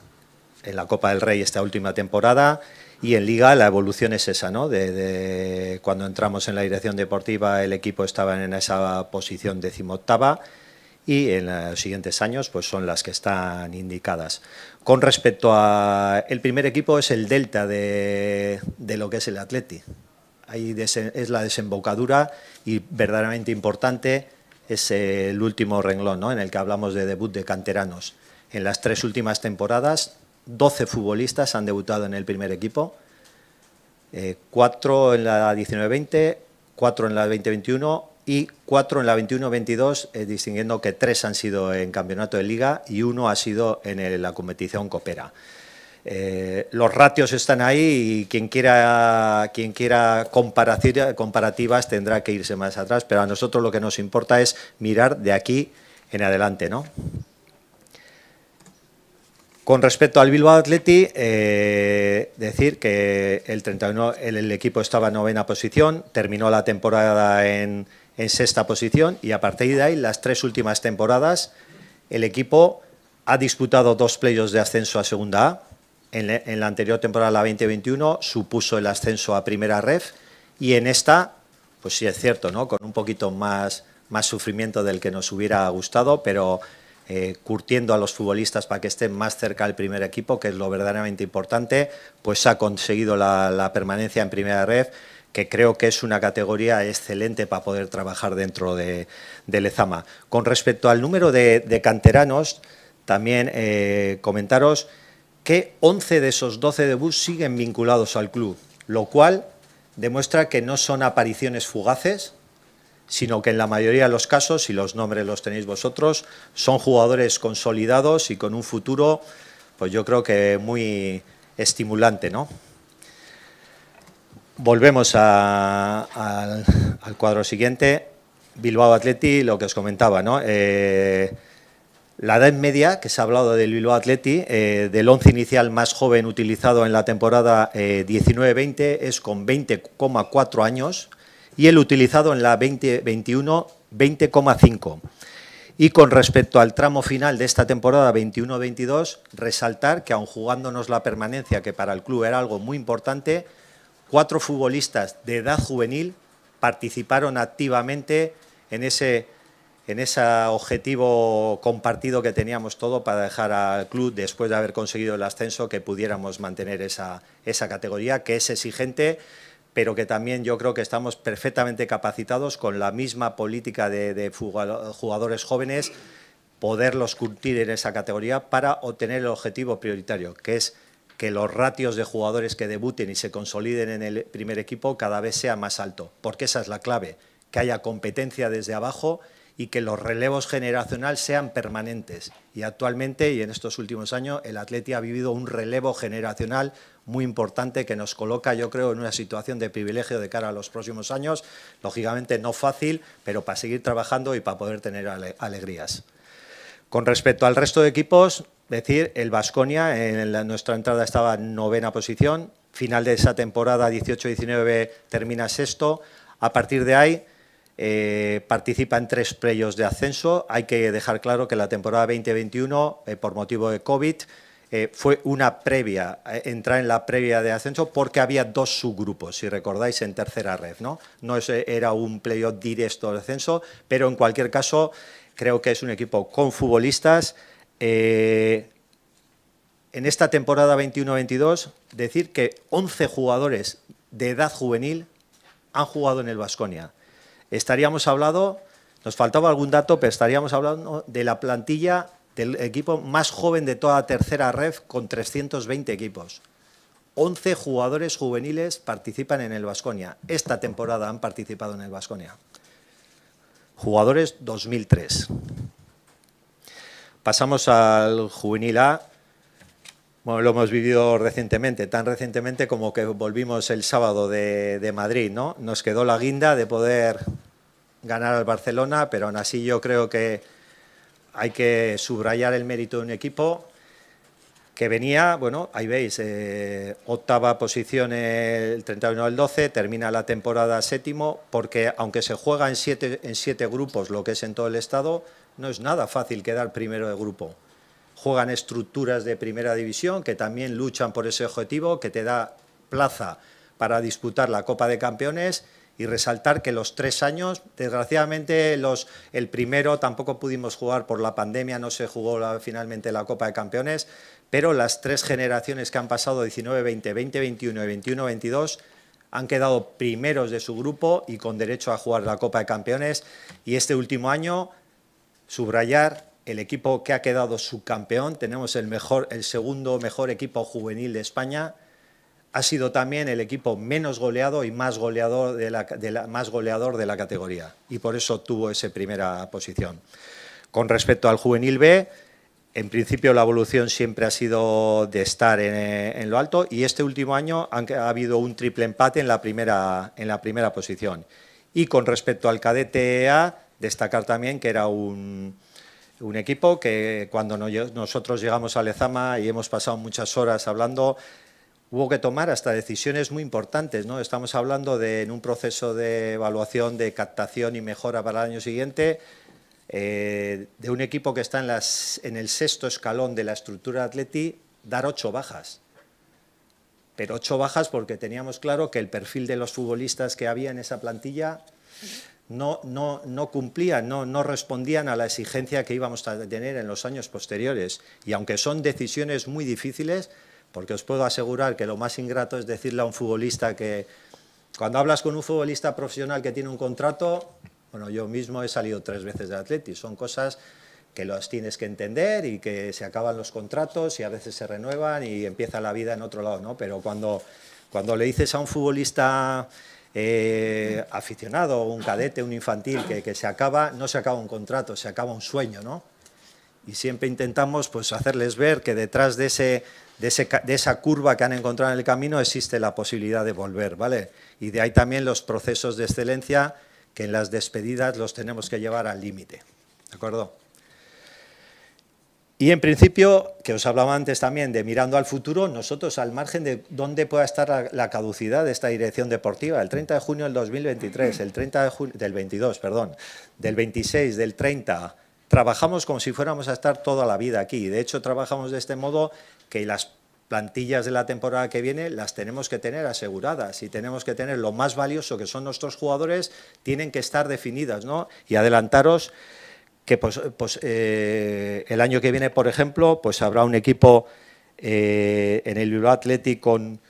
en la Copa del Rey esta última temporada y en Liga la evolución es esa, ¿no? De, cuando entramos en la dirección deportiva el equipo estaba en esa posición decimoctava y en los siguientes años pues son las que están indicadas. Con respecto a el primer equipo es el delta de, lo que es el Atleti. Ahí es la desembocadura y verdaderamente importante es el último renglón ¿no? en el que hablamos de debut de canteranos. En las tres últimas temporadas, 12 futbolistas han debutado en el primer equipo, eh, cuatro en la 19-20, cuatro en la 2021 y cuatro en la 21-22, eh, distinguiendo que tres han sido en campeonato de liga y uno ha sido en la competición Coopera. Eh, los ratios están ahí y quien quiera, quien quiera comparativas tendrá que irse más atrás, pero a nosotros lo que nos importa es mirar de aquí en adelante. ¿no? Con respecto al Bilbao Atleti, eh, decir que el, 31, el equipo estaba en novena posición, terminó la temporada en, en sexta posición y a partir de ahí las tres últimas temporadas el equipo ha disputado dos playoffs de ascenso a Segunda A. En, la anterior temporada, la 2021, supuso el ascenso a Primera Ref y en esta, pues sí es cierto, ¿no? con un poquito más, más sufrimiento del que nos hubiera gustado, pero eh, curtiendo a los futbolistas para que estén más cerca del primer equipo, que es lo verdaderamente importante, pues ha conseguido la, permanencia en primera red, que creo que es una categoría excelente para poder trabajar dentro de, Lezama. Con respecto al número de, canteranos, también eh, comentaros que 11 de esos 12 debuts siguen vinculados al club, lo cual demuestra que no son apariciones fugaces, sino que en la mayoría de los casos, y los nombres los tenéis vosotros, son jugadores consolidados y con un futuro, pues yo creo que muy estimulante, ¿no? Volvemos al, cuadro siguiente. Bilbao Atleti, lo que os comentaba, ¿no? Eh, la edad media, que se ha hablado del Bilbao Atleti, eh, del once inicial más joven utilizado en la temporada 19-20 eh, es con 20,4 años, y el utilizado en la 2021 20,5. Y con respecto al tramo final de esta temporada 21-22, resaltar que aun jugándonos la permanencia, que para el club era algo muy importante, cuatro futbolistas de edad juvenil participaron activamente en ese, en ese objetivo compartido que teníamos todo para dejar al club, después de haber conseguido el ascenso, que pudiéramos mantener esa, esa categoría, que es exigente pero que también yo creo que estamos perfectamente capacitados con la misma política de, jugadores jóvenes, poderlos curtir en esa categoría para obtener el objetivo prioritario, que es que los ratios de jugadores que debuten y se consoliden en el primer equipo cada vez sea más alto, porque esa es la clave, que haya competencia desde abajo y que los relevos generacionales sean permanentes. Y actualmente, y en estos últimos años, el Atleti ha vivido un relevo generacional muy importante que nos coloca, yo creo, en una situación de privilegio de cara a los próximos años. Lógicamente no fácil, pero para seguir trabajando y para poder tener alegrías. Con respecto al resto de equipos, decir, el Vasconia en nuestra entrada estaba en novena posición, final de esa temporada 18-19 termina sexto, a partir de ahí eh, participa en tres playos de ascenso, hay que dejar claro que la temporada 2021, eh, por motivo de COVID, eh, fue una previa, eh, entrar en la previa de ascenso, porque había dos subgrupos, si recordáis, en tercera red. No, no era un playoff directo de ascenso, pero en cualquier caso creo que es un equipo con futbolistas. Eh, en esta temporada 21-22, decir que 11 jugadores de edad juvenil han jugado en el Vasconia. Estaríamos hablando, nos faltaba algún dato, pero estaríamos hablando de la plantilla del equipo más joven de toda tercera red con 320 equipos. 11 jugadores juveniles participan en el Vasconia. Esta temporada han participado en el Vasconia. Jugadores 2003. Pasamos al juvenil A. Bueno, lo hemos vivido recientemente, tan recientemente como que volvimos el sábado de, de Madrid. ¿no? Nos quedó la guinda de poder ganar al Barcelona, pero aún así yo creo que hay que subrayar el mérito de un equipo que venía, bueno, ahí veis, eh, octava posición el 31 del 12, termina la temporada séptimo, porque aunque se juega en siete, en siete grupos, lo que es en todo el Estado, no es nada fácil quedar primero de grupo. Juegan estructuras de primera división que también luchan por ese objetivo, que te da plaza para disputar la Copa de Campeones y resaltar que los tres años, desgraciadamente los, el primero tampoco pudimos jugar por la pandemia, no se jugó finalmente la Copa de Campeones, pero las tres generaciones que han pasado 19-20, 20-21 y 21-22 han quedado primeros de su grupo y con derecho a jugar la Copa de Campeones. Y este último año subrayar el equipo que ha quedado subcampeón, tenemos el, mejor, el segundo mejor equipo juvenil de España, ha sido también el equipo menos goleado y más goleador de la, categoría y por eso tuvo esa primera posición. Con respecto al juvenil B, en principio la evolución siempre ha sido de estar en, lo alto y este último año ha, habido un triple empate en la primera, en la primera posición. Y con respecto al cadete A, destacar también que era un equipo que cuando nosotros llegamos a Lezama y hemos pasado muchas horas hablando, hubo que tomar hasta decisiones muy importantes. ¿no? Estamos hablando de en un proceso de evaluación, de captación y mejora para el año siguiente, eh, de un equipo que está en, las, en el sexto escalón de la estructura Atleti, dar ocho bajas. Pero ocho bajas porque teníamos claro que el perfil de los futbolistas que había en esa plantilla no, no, no cumplían, no, respondían a la exigencia que íbamos a tener en los años posteriores. Y aunque son decisiones muy difíciles, porque os puedo asegurar que lo más ingrato es decirle a un futbolista que cuando hablas con un futbolista profesional que tiene un contrato, bueno, yo mismo he salido tres veces de Atleti, son cosas que las tienes que entender y que se acaban los contratos y a veces se renuevan y empieza la vida en otro lado, ¿no? Pero cuando, cuando le dices a un futbolista eh, aficionado, un cadete, un infantil, que, que, se acaba, no se acaba un contrato, se acaba un sueño, ¿no? Y siempre intentamos pues, hacerles ver que detrás de, ese, de, ese, de esa curva que han encontrado en el camino existe la posibilidad de volver, ¿vale? Y de ahí también los procesos de excelencia que en las despedidas los tenemos que llevar al límite. ¿De acuerdo? Y en principio, que os hablaba antes también de mirando al futuro, nosotros al margen de dónde pueda estar la, caducidad de esta dirección deportiva, el 30 de junio del 2023, el 30 de del 22, perdón, del 26, del 30, trabajamos como si fuéramos a estar toda la vida aquí. De hecho, trabajamos de este modo que las plantillas de la temporada que viene las tenemos que tener aseguradas y tenemos que tener lo más valioso que son nuestros jugadores, tienen que estar definidas, ¿no? Y adelantaros que pues, pues eh, el año que viene, por ejemplo, pues habrá un equipo eh, en el Bilbao Athletic con,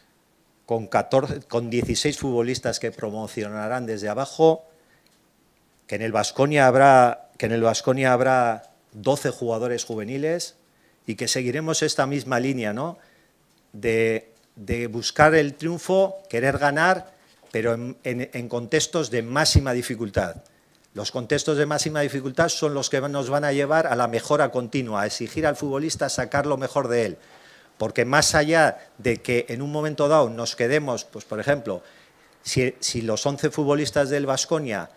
con, 14, con 16 futbolistas que promocionarán desde abajo, que en el Vasconia habrá, que en el Vasconia habrá 12 jugadores juveniles y que seguiremos esta misma línea, ¿no? de, buscar el triunfo, querer ganar, pero en, contextos de máxima dificultad. Los contextos de máxima dificultad son los que nos van a llevar a la mejora continua, a exigir al futbolista sacar lo mejor de él. Porque más allá de que en un momento dado nos quedemos, pues por ejemplo, si, si los 11 futbolistas del Vasconia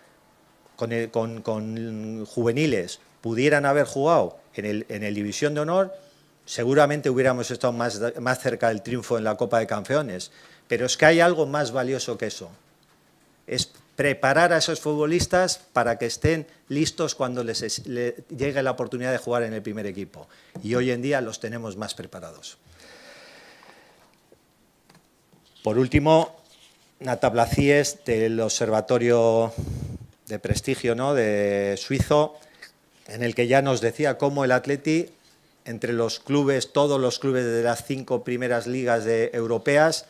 con, juveniles pudieran haber jugado en el, en el División de Honor, seguramente hubiéramos estado más, más cerca del triunfo en la Copa de Campeones. Pero es que hay algo más valioso que eso. Es preparar a esos futbolistas para que estén listos cuando les, les, llegue la oportunidad de jugar en el primer equipo. Y hoy en día los tenemos más preparados. Por último, Nata Placies del Observatorio de Prestigio ¿no? de Suizo, en el que ya nos decía cómo el Atleti entre los clubes, todos los clubes de las cinco primeras ligas de, europeas,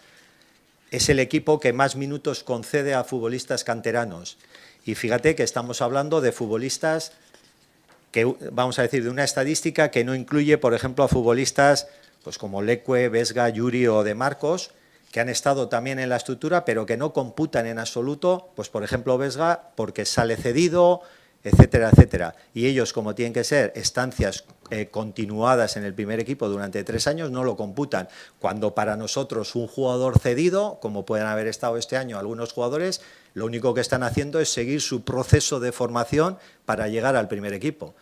es el equipo que más minutos concede a futbolistas canteranos. Y fíjate que estamos hablando de futbolistas que, vamos a decir, de una estadística que no incluye, por ejemplo, a futbolistas pues como Leque, Vesga, Yuri o De Marcos, que han estado también en la estructura, pero que no computan en absoluto, pues por ejemplo Vesga, porque sale cedido, etcétera, etcétera. Y ellos, como tienen que ser estancias eh, continuadas en el primer equipo durante tres años, no lo computan. Cuando para nosotros un jugador cedido, como pueden haber estado este año algunos jugadores, lo único que están haciendo es seguir su proceso de formación para llegar al primer equipo.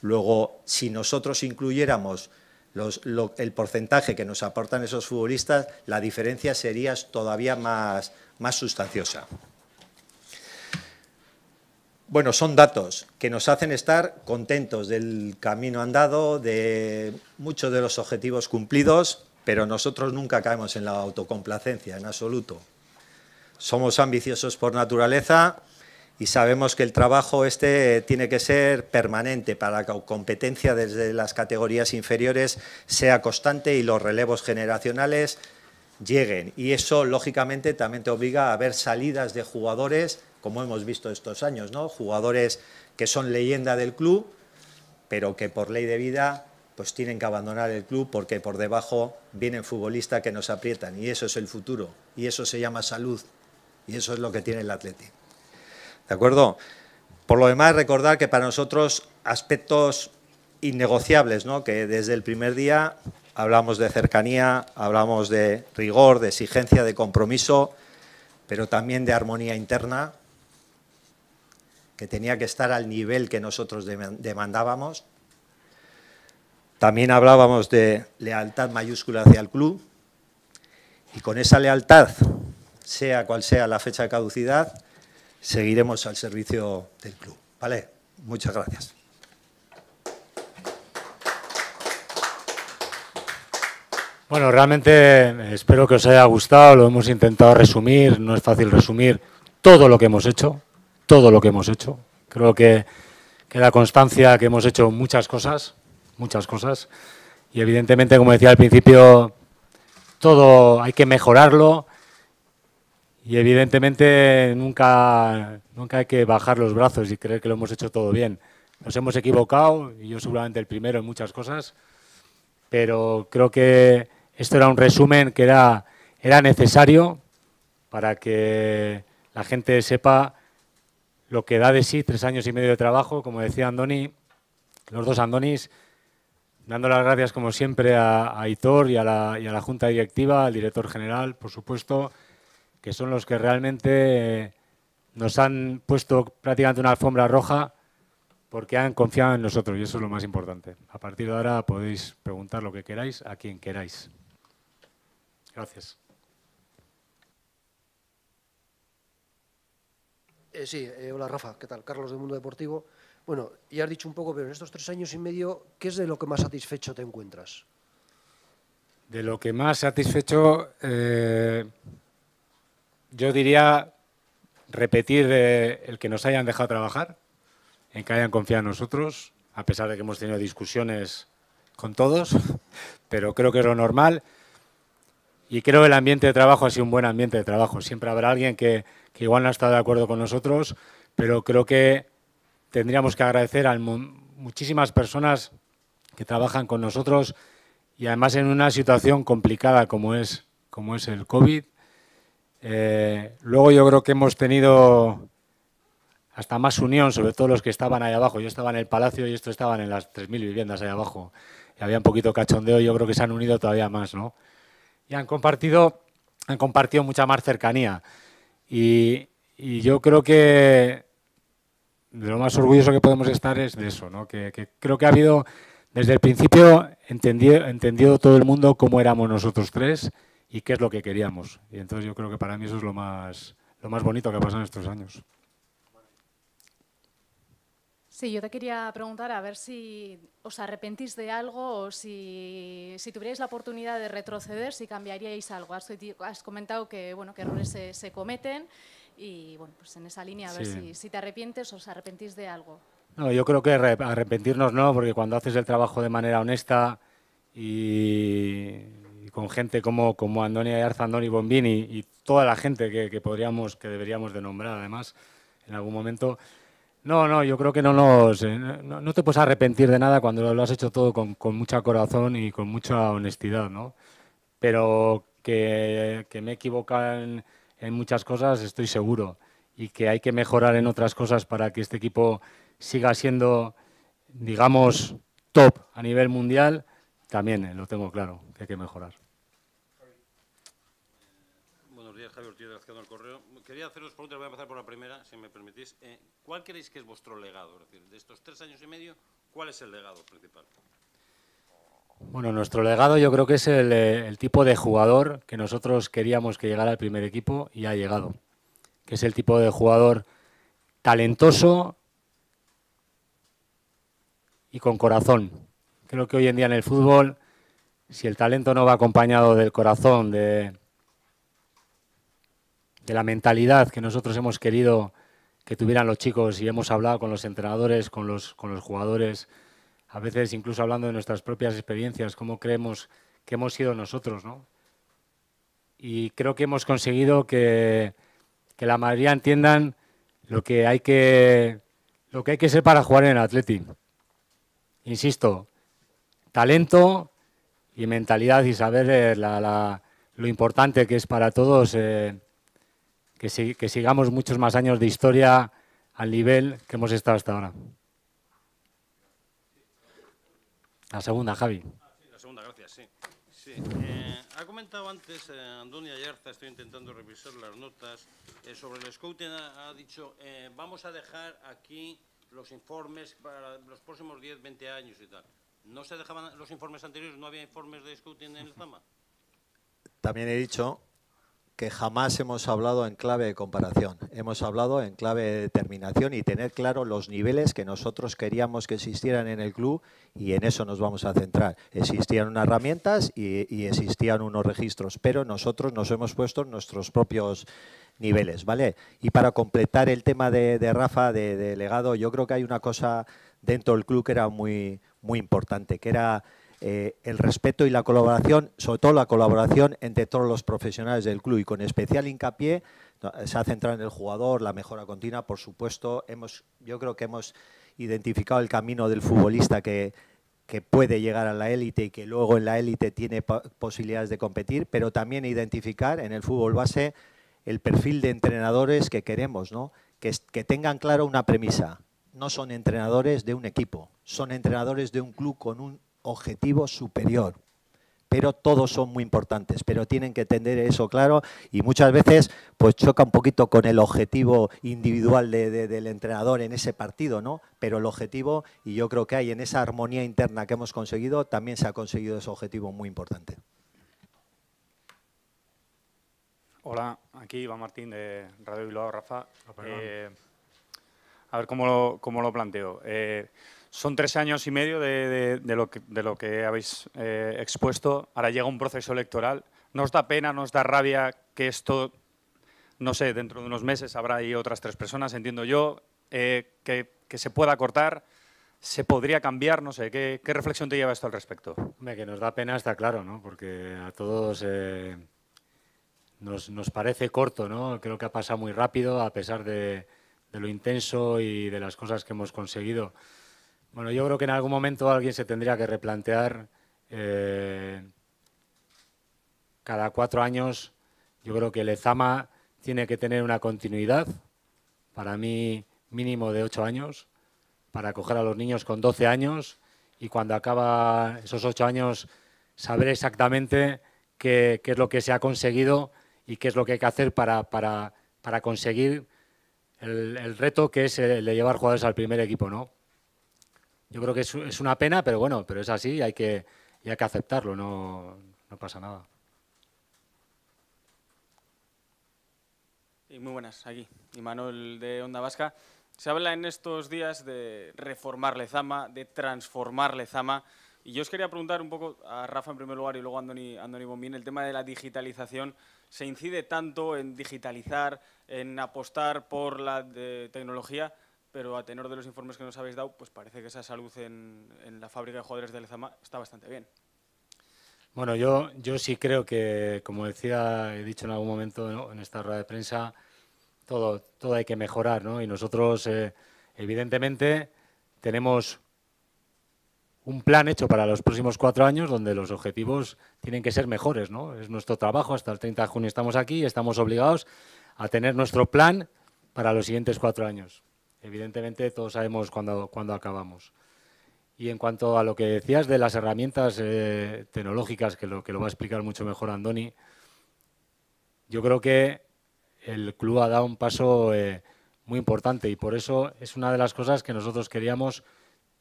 Luego, si nosotros incluyéramos los, lo, el porcentaje que nos aportan esos futbolistas, la diferencia sería todavía más, más sustanciosa. Bueno, son datos que nos hacen estar contentos del camino andado, de muchos de los objetivos cumplidos, pero nosotros nunca caemos en la autocomplacencia, en absoluto. Somos ambiciosos por naturaleza y sabemos que el trabajo este tiene que ser permanente para que la competencia desde las categorías inferiores sea constante y los relevos generacionales lleguen. Y eso, lógicamente, también te obliga a ver salidas de jugadores como hemos visto estos años, ¿no? Jugadores que son leyenda del club, pero que por ley de vida pues tienen que abandonar el club porque por debajo vienen futbolistas que nos aprietan y eso es el futuro y eso se llama salud y eso es lo que tiene el Atleti. ¿De acuerdo? Por lo demás, recordar que para nosotros aspectos innegociables, ¿no? que desde el primer día hablamos de cercanía, hablamos de rigor, de exigencia, de compromiso, pero también de armonía interna, que tenía que estar al nivel que nosotros demandábamos. También hablábamos de lealtad mayúscula hacia el club y con esa lealtad, sea cual sea la fecha de caducidad, seguiremos al servicio del club. ¿Vale? Muchas gracias. Bueno, realmente eh, espero que os haya gustado, lo hemos intentado resumir, no es fácil resumir todo lo que hemos hecho, todo lo que hemos hecho. Creo que queda constancia que hemos hecho muchas cosas, muchas cosas, y evidentemente, como decía al principio, todo hay que mejorarlo, y evidentemente nunca, nunca hay que bajar los brazos y creer que lo hemos hecho todo bien. Nos hemos equivocado, y yo seguramente el primero en muchas cosas, pero creo que esto era un resumen que era, era necesario para que la gente sepa lo que da de sí tres años y medio de trabajo, como decía Andoni, los dos Andonis, dando las gracias como siempre a, a Hitor y a, la, y a, la, Junta Directiva, al director general, por supuesto, que son los que realmente nos han puesto prácticamente una alfombra roja porque han confiado en nosotros y eso es lo más importante. A partir de ahora podéis preguntar lo que queráis a quien queráis. Gracias. Eh, sí, eh, hola Rafa, ¿qué tal? Carlos del Mundo Deportivo. Bueno, ya has dicho un poco, pero en estos tres años y medio, ¿qué es de lo que más satisfecho te encuentras? De lo que más satisfecho, eh, yo diría repetir eh, el que nos hayan dejado trabajar, en que hayan confiado en nosotros, a pesar de que hemos tenido discusiones con todos, pero creo que es lo normal. Y creo que el ambiente de trabajo ha sido un buen ambiente de trabajo. Siempre habrá alguien que, igual no ha estado de acuerdo con nosotros, pero creo que tendríamos que agradecer a muchísimas personas que trabajan con nosotros y además en una situación complicada como es, como es el COVID. Eh, luego yo creo que hemos tenido hasta más unión, sobre todo los que estaban ahí abajo. Yo estaba en el Palacio y estos estaban en las 3.000 viviendas ahí abajo. Y había un poquito cachondeo y yo creo que se han unido todavía más, ¿no? Y han compartido, han compartido mucha más cercanía. Y, yo creo que lo más orgulloso que podemos estar es de eso, ¿no? que, creo que ha habido, desde el principio, entendido todo el mundo cómo éramos nosotros tres y qué es lo que queríamos. Y entonces yo creo que para mí eso es lo más, lo más bonito que ha pasado en estos años. Sí, yo te quería preguntar a ver si os arrepentís de algo o si, si tuvierais la oportunidad de retroceder, si cambiaríais algo. Has, has comentado que, bueno, que errores se, se, cometen y, bueno, pues en esa línea, a ver Sí. si, si te arrepientes o os arrepentís de algo. No, yo creo que arre- arrepentirnos no, porque cuando haces el trabajo de manera honesta y, con gente como, como Andonia Ayarza, Andoni Bombini y toda la gente que, podríamos, que deberíamos de nombrar además en algún momento, no, no, yo creo que no nos, eh, no, te puedes arrepentir de nada cuando lo has hecho todo con, con mucha corazón y con mucha honestidad, ¿no? Pero que, que me en, en muchas cosas, estoy seguro. Y que hay que mejorar en otras cosas para que este equipo siga siendo, digamos, top a nivel mundial, también eh, lo tengo claro, que hay que mejorar. Buenos días, De Razcado, el Correo. Quería hacer dos preguntas, voy a empezar por la primera, si me permitís. Eh, ¿Cuál creéis que es vuestro legado? Es decir, de estos tres años y medio, ¿cuál es el legado principal? Bueno, nuestro legado yo creo que es el, eh, el tipo de jugador que nosotros queríamos que llegara al primer equipo y ha llegado. Que es el tipo de jugador talentoso y con corazón. Creo que hoy en día en el fútbol, si el talento no va acompañado del corazón, de, de la mentalidad que nosotros hemos querido que tuvieran los chicos y hemos hablado con los entrenadores, con los, con los jugadores, a veces incluso hablando de nuestras propias experiencias, cómo creemos que hemos sido nosotros, ¿no? Y creo que hemos conseguido que, que la mayoría entiendan lo que hay que lo que hay que ser para jugar en el Atleti. Insisto, talento y mentalidad y saber eh, lo importante que es para todos eh, que, si- que sigamos muchos más años de historia al nivel que hemos estado hasta ahora. La segunda, Javi. Sí, la segunda, gracias, sí. Sí, eh, ha comentado antes eh, Andoni Ayarza, estoy intentando revisar las notas, eh, sobre el scouting ha, ha dicho, eh, vamos a dejar aquí los informes para los próximos 10, 20 años y tal. ¿No se dejaban los informes anteriores? ¿No había informes de scouting en el Zama? También he dicho que jamás hemos hablado en clave de comparación. Hemos hablado en clave de determinación y tener claro los niveles que nosotros queríamos que existieran en el club y en eso nos vamos a centrar. Existían unas herramientas y, existían unos registros, pero nosotros nos hemos puesto nuestros propios niveles, ¿vale? Y para completar el tema de, Rafa, de, de, legado, yo creo que hay una cosa dentro del club que era muy, muy importante, que era eh, el respeto y la colaboración, sobre todo la colaboración entre todos los profesionales del club y con especial hincapié se ha centrado en el jugador, la mejora continua, por supuesto, hemos, yo creo que hemos identificado el camino del futbolista que, puede llegar a la élite y que luego en la élite tiene posibilidades de competir, pero también identificar en el fútbol base el perfil de entrenadores que queremos, ¿no? que, que tengan claro una premisa. No son entrenadores de un equipo, son entrenadores de un club con un objetivo superior. Pero todos son muy importantes, pero tienen que tener eso claro y muchas veces pues choca un poquito con el objetivo individual del entrenador en ese partido, ¿no? Pero el objetivo, y yo creo que hay en esa armonía interna que hemos conseguido, también se ha conseguido ese objetivo muy importante. Hola, aquí Iván Martín de Radio Bilbao, Rafa. Eh, a ver cómo lo, cómo lo planteo. Eh, son tres años y medio de, lo, que, habéis eh, expuesto. Ahora llega un proceso electoral. ¿Nos da pena, nos da rabia que esto, no sé, dentro de unos meses habrá ahí otras tres personas, entiendo yo, eh, que, se pueda cortar? ¿Se podría cambiar? No sé, ¿qué, reflexión te lleva esto al respecto? que nos da pena está claro, ¿no? Porque a todos eh, nos, parece corto, ¿no? Creo que ha pasado muy rápido a pesar de lo intenso y de las cosas que hemos conseguido. Bueno, yo creo que en algún momento alguien se tendría que replantear eh, cada cuatro años. Yo creo que el EZAMA tiene que tener una continuidad, para mí mínimo de ocho años, para acoger a los niños con 12 años y cuando acaba esos ocho años saber exactamente qué, es lo que se ha conseguido y qué es lo que hay que hacer para, para, para conseguir el, el, reto que es el de llevar jugadores al primer equipo, ¿no? Yo creo que es, una pena, pero bueno, pero es así y hay que, hay que aceptarlo, no, no pasa nada. Y muy buenas, aquí, Imanol de Onda Vasca. Se habla en estos días de reformar Lezama, de transformar Lezama. Y yo os quería preguntar un poco a Rafa en primer lugar y luego a Andoni, Andoni Bombín, el tema de la digitalización. ¿Se incide tanto en digitalizar, en apostar por la tecnología? Pero a tenor de los informes que nos habéis dado, pues parece que esa salud en, la fábrica de jugadores de Lezama está bastante bien. Bueno, yo, sí creo que, como decía, he dicho en algún momento en esta rueda de prensa, todo, todo hay que mejorar, ¿no? Y nosotros, eh, evidentemente, tenemos un plan hecho para los próximos cuatro años donde los objetivos tienen que ser mejores, ¿no? Es nuestro trabajo, hasta el 30 de junio estamos aquí y estamos obligados a tener nuestro plan para los siguientes cuatro años. Evidentemente todos sabemos cuándo, cuándo acabamos. Y en cuanto a lo que decías de las herramientas eh, tecnológicas, que lo, que lo va a explicar mucho mejor Andoni, yo creo que el club ha dado un paso eh, muy importante y por eso es una de las cosas que nosotros queríamos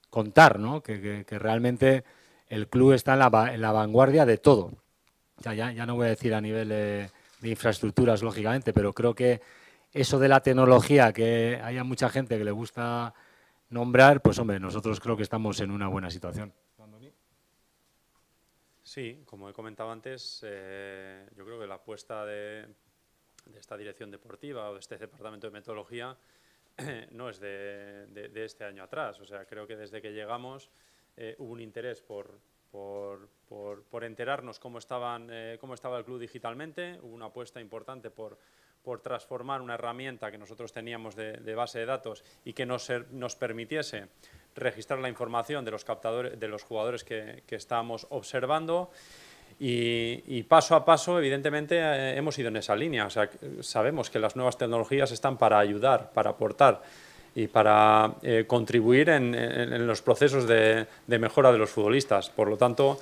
contar, ¿no? que, realmente el club está en la, en la vanguardia de todo. Ya, ya, ya, no voy a decir a nivel de infraestructuras, lógicamente, pero creo que eso de la tecnología, que haya mucha gente que le gusta nombrar, pues hombre, nosotros creo que estamos en una buena situación. Sí, como he comentado antes, eh, yo creo que la apuesta de, esta dirección deportiva o de este departamento de metodología no es de, este año atrás. O sea, creo que desde que llegamos eh, hubo un interés por, por, enterarnos cómo, estaban, eh, cómo estaba el club digitalmente, hubo una apuesta importante por por transformar una herramienta que nosotros teníamos de, base de datos y que nos, nos, permitiese registrar la información de los, captadores, de los jugadores que, que estábamos observando y, paso a paso, evidentemente, eh, hemos ido en esa línea. Sea, sabemos que las nuevas tecnologías están para ayudar, para aportar y para eh, contribuir en, los procesos de, de mejora de los futbolistas. Por lo tanto,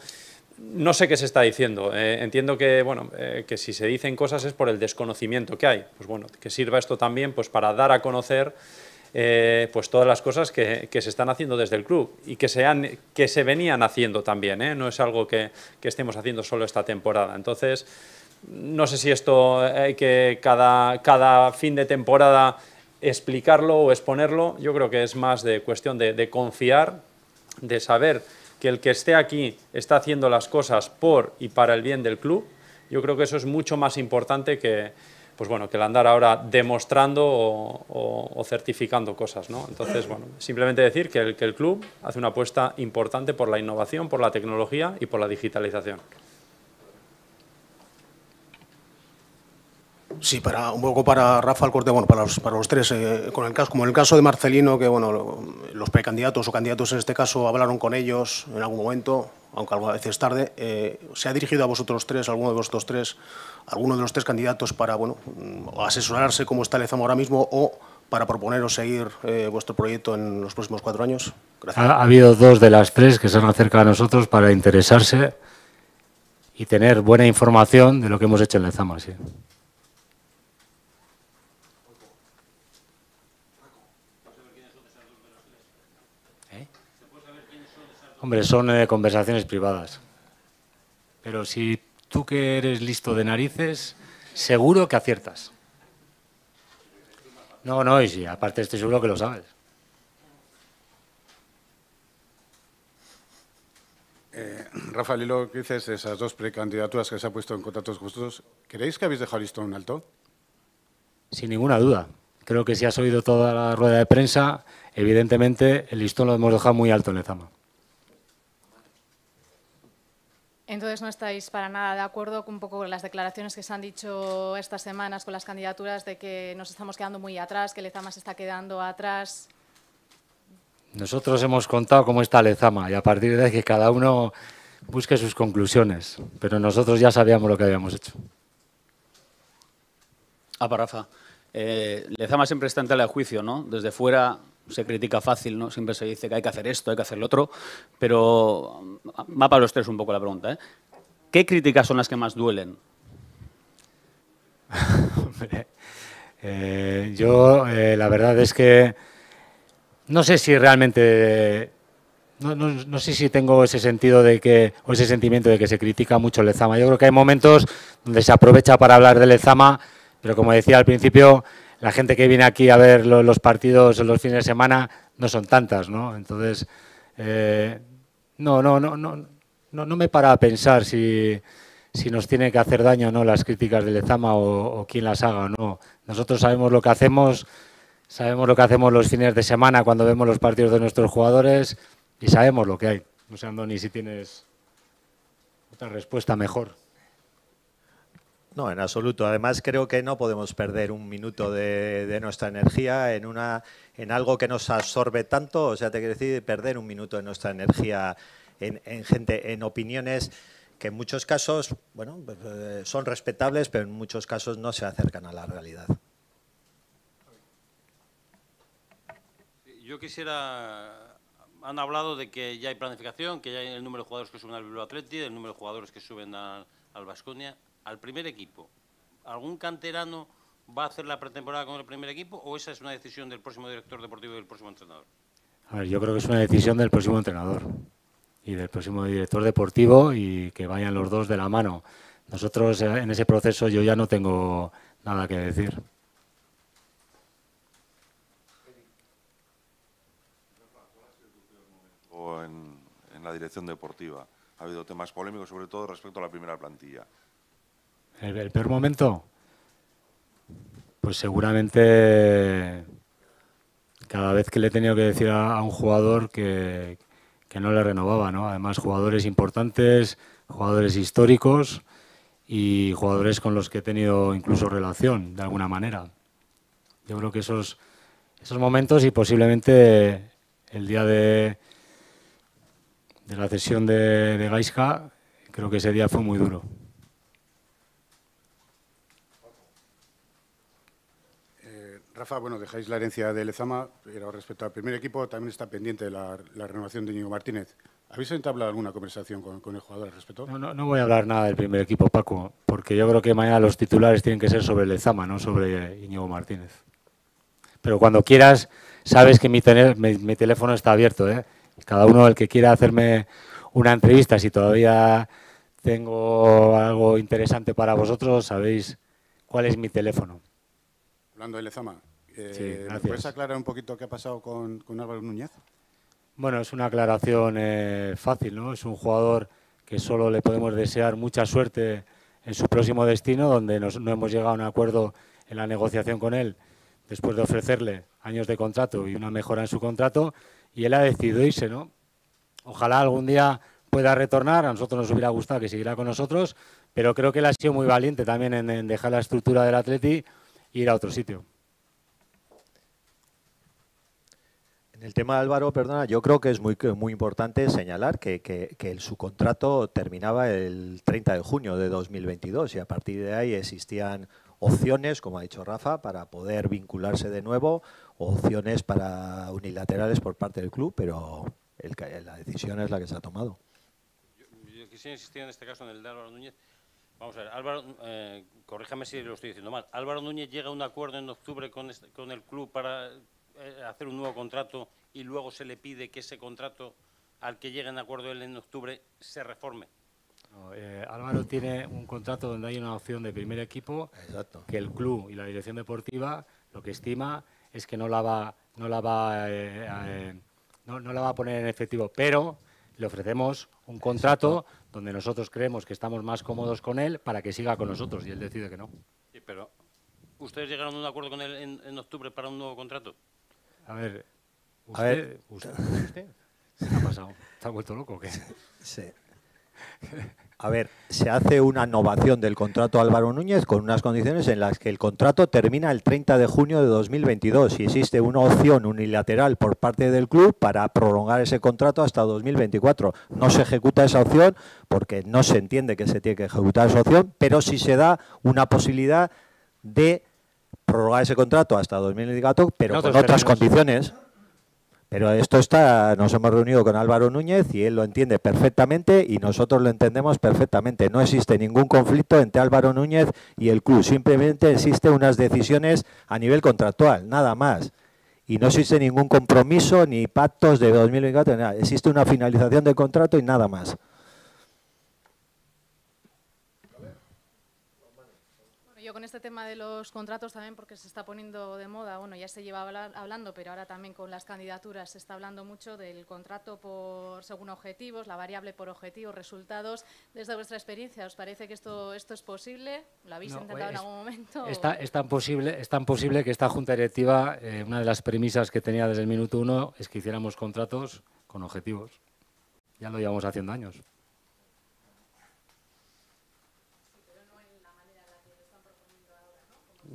no sé qué se está diciendo. Eh, entiendo que, bueno, eh, que si se dicen cosas es por el desconocimiento que hay. Pues bueno, que sirva esto también pues, para dar a conocer eh, pues todas las cosas que, se están haciendo desde el club y que se, que se venían haciendo también. No es algo que, estemos haciendo solo esta temporada. Entonces, no sé si esto hay que cada, cada fin de temporada explicarlo o exponerlo, yo creo que es más de cuestión de confiar, de saber que el que esté aquí está haciendo las cosas por y para el bien del club, yo creo que eso es mucho más importante que, pues bueno, que el andar ahora demostrando o, certificando cosas. ¿no? Entonces, bueno, simplemente decir que el, que el club hace una apuesta importante por la innovación, por la tecnología y por la digitalización. Sí, para, un poco para Rafa Corte, bueno, para los, para los tres, eh, con el caso, como en el caso de Marcelino, que bueno, los precandidatos o candidatos en este caso hablaron con ellos en algún momento, aunque a veces tarde, eh, ¿se ha dirigido a vosotros tres, alguno de vosotros tres, alguno de los tres candidatos para bueno, mm, asesorarse cómo está el EZAM ahora mismo o para proponeros seguir eh, vuestro proyecto en los próximos cuatro años? Ha, habido dos de las tres que se han acercado a nosotros para interesarse y tener buena información de lo que hemos hecho en Lezama, sí. Hombre, son eh, conversaciones privadas. Pero si tú que eres listo de narices, seguro que aciertas. No, no, y sí, aparte estoy seguro que lo sabes. Eh, Rafael, y lo que dices, esas dos precandidaturas que se ha puesto en contacto con vosotros, ¿creéis que habéis dejado listo en alto? Sin ninguna duda. Creo que si has oído toda la rueda de prensa, evidentemente el listón lo hemos dejado muy alto en Lezama. Entonces no estáis para nada de acuerdo con un poco las declaraciones que se han dicho estas semanas con las candidaturas de que nos estamos quedando muy atrás, que Lezama se está quedando atrás. Nosotros hemos contado cómo está Lezama y a partir de ahí que cada uno busque sus conclusiones, pero nosotros ya sabíamos lo que habíamos hecho. Ah, para Rafa. Eh, Lezama siempre está en tela de juicio, ¿no? Desde fuera se critica fácil, ¿no? Siempre se dice que hay que hacer esto, hay que hacer lo otro, pero va para los tres un poco la pregunta. ¿eh? ¿Qué críticas son las que más duelen? eh, yo eh, la verdad es que no sé si realmente, no, no, no, sé si tengo ese sentido de que, o ese sentimiento de que se critica mucho el Lezama. Yo creo que hay momentos donde se aprovecha para hablar del Lezama, pero como decía al principio, la gente que viene aquí a ver los, partidos los fines de semana no son tantas, ¿no? Entonces, eh, no, no, no, no, no, me para a pensar si, si nos tiene que hacer daño o no las críticas de Lezama o, o quién las haga o no. Nosotros sabemos lo que hacemos, sabemos lo que hacemos los fines de semana cuando vemos los partidos de nuestros jugadores y sabemos lo que hay. No sé, Andoni, si tienes otra respuesta mejor. No, en absoluto. Además, creo que no podemos perder un minuto de, nuestra energía en, una, en algo que nos absorbe tanto. O sea, te quiero decir, perder un minuto de nuestra energía en, en gente, en opiniones que en muchos casos, bueno, son respetables, pero en muchos casos no se acercan a la realidad. Yo quisiera han hablado de que ya hay planificación, que ya hay el número de jugadores que suben al Bilbao Atleti, el número de jugadores que suben al, al Vasconia al primer equipo, ¿algún canterano va a hacer la pretemporada con el primer equipo o esa es una decisión del próximo director deportivo y del próximo entrenador? A ver, yo creo que es una decisión del próximo entrenador y del próximo director deportivo y que vayan los dos de la mano. Nosotros en ese proceso yo ya no tengo nada que decir. O en, en la dirección deportiva. Ha habido temas polémicos, sobre todo respecto a la primera plantilla. ¿El, peor momento? Pues seguramente cada vez que le he tenido que decir a, a un jugador que, que, no le renovaba, ¿no? Además, jugadores importantes, jugadores históricos y jugadores con los que he tenido incluso relación, de alguna manera. Yo creo que esos, esos momentos y posiblemente el día de, de la cesión de, de Gaisca, creo que ese día fue muy duro. Rafa, bueno, dejáis la herencia de Lezama, pero respecto al primer equipo también está pendiente la, renovación de Íñigo Martínez. ¿Habéis entablado alguna conversación con, el jugador al respecto? No, no, no, voy a hablar nada del primer equipo, Paco, porque yo creo que mañana los titulares tienen que ser sobre Lezama, no sobre Íñigo Martínez. Pero cuando quieras, sabes que mi, tener, mi, mi teléfono está abierto. ¿eh? Cada uno, el que quiera hacerme una entrevista, si todavía tengo algo interesante para vosotros, sabéis cuál es mi teléfono. Hablando de Lezama, eh, Sí, ¿me gracias. ¿puedes aclarar un poquito qué ha pasado con, con Álvaro Núñez? Bueno, es una aclaración eh, fácil, ¿no? Es un jugador que solo le podemos desear mucha suerte en su próximo destino, donde nos- no hemos llegado a un acuerdo en la negociación con él, después de ofrecerle años de contrato y una mejora en su contrato, y él ha decidido irse, ¿no? Ojalá algún día pueda retornar, a nosotros nos hubiera gustado que siguiera con nosotros, pero creo que él ha sido muy valiente también en, en dejar la estructura del Atleti ir a otro sitio. En el tema de Álvaro, perdona, yo creo que es muy, que muy importante señalar que, que- que el- su contrato terminaba el 30 de junio de 2022 y a partir de ahí existían opciones, como ha dicho Rafa, para poder vincularse de nuevo, opciones para unilaterales por parte del club, pero el la decisión es la que se ha tomado. Yo quisiera insistir en este caso en el de Álvaro Núñez. Vamos a ver, Álvaro, eh, corríjame si lo estoy diciendo mal. Álvaro Núñez llega a un acuerdo en octubre con, este- con el club para eh, hacer un nuevo contrato y luego se le pide que ese contrato al que llega en acuerdo él en octubre se reforme. No, eh, Álvaro tiene un contrato donde hay una opción de primer equipo que el club y la dirección deportiva lo que estima es que no la va, no la va, eh, eh, no, no la va a poner en efectivo, pero le ofrecemos un contrato donde nosotros creemos que estamos más cómodos con él para que siga con nosotros y él decide que no. Sí, pero ¿ustedes llegaron a un acuerdo con él en, en octubre para un nuevo contrato? A ver, A ver. usted, usted, usted, ¿qué ha pasado? ¿Está vuelto loco o qué? Sí. A ver, se hace una innovación del contrato Álvaro Núñez con unas condiciones en las que el contrato termina el 30 de junio de 2022 y existe una opción unilateral por parte del club para prolongar ese contrato hasta 2024. No se ejecuta esa opción porque no se entiende que se tiene que ejecutar esa opción, pero sí se da una posibilidad de prorrogar ese contrato hasta 2024, pero En con otras términos. condiciones. Pero esto está, nos hemos reunido con Álvaro Núñez y él lo entiende perfectamente y nosotros lo entendemos perfectamente. No existe ningún conflicto entre Álvaro Núñez y el club, simplemente existen unas decisiones a nivel contractual, nada más. Y no existe ningún compromiso ni pactos de 2024, nada. existe una finalización del contrato y nada más. Bueno, yo con este tema de los contratos también, porque se está poniendo de moda, bueno, ya se lleva habla- hablando, pero ahora también con las candidaturas se está hablando mucho del contrato por según objetivos, la variable por objetivos, resultados. Desde vuestra experiencia, ¿os parece que esto, esto es posible? ¿Lo habéis No, intentado en es- algún momento? Es tan, es tan posible, es tan posible que esta Junta Directiva, eh, una de las premisas que tenía desde el minuto uno es que hiciéramos contratos con objetivos. Ya lo llevamos haciendo años.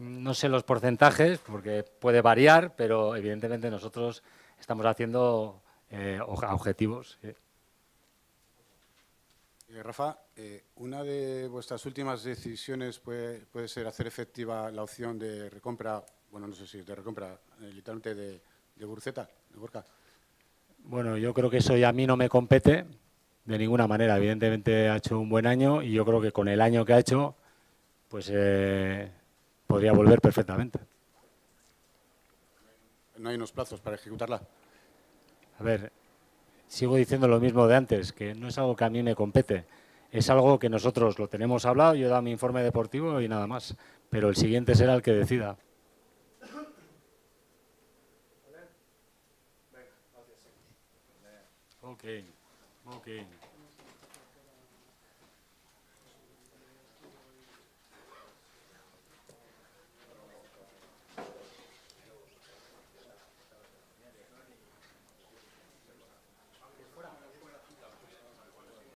No sé los porcentajes, porque puede variar, pero evidentemente nosotros estamos haciendo eh, objetivos. Eh, Rafa, eh, una de vuestras últimas decisiones puede, puede ser hacer efectiva la opción de recompra, bueno, no sé si de recompra, eh, literalmente de, de Burceta, de Gorka. Bueno, yo creo que eso ya a mí no me compete de ninguna manera. Evidentemente ha hecho un buen año y yo creo que con el año que ha hecho, pues eh, podría volver perfectamente. No hay unos plazos para ejecutarla. A ver, sigo diciendo lo mismo de antes, que no es algo que a mí me compete. Es algo que nosotros lo tenemos hablado, yo he dado mi informe deportivo y nada más. Pero el siguiente será el que decida. Ok, ok.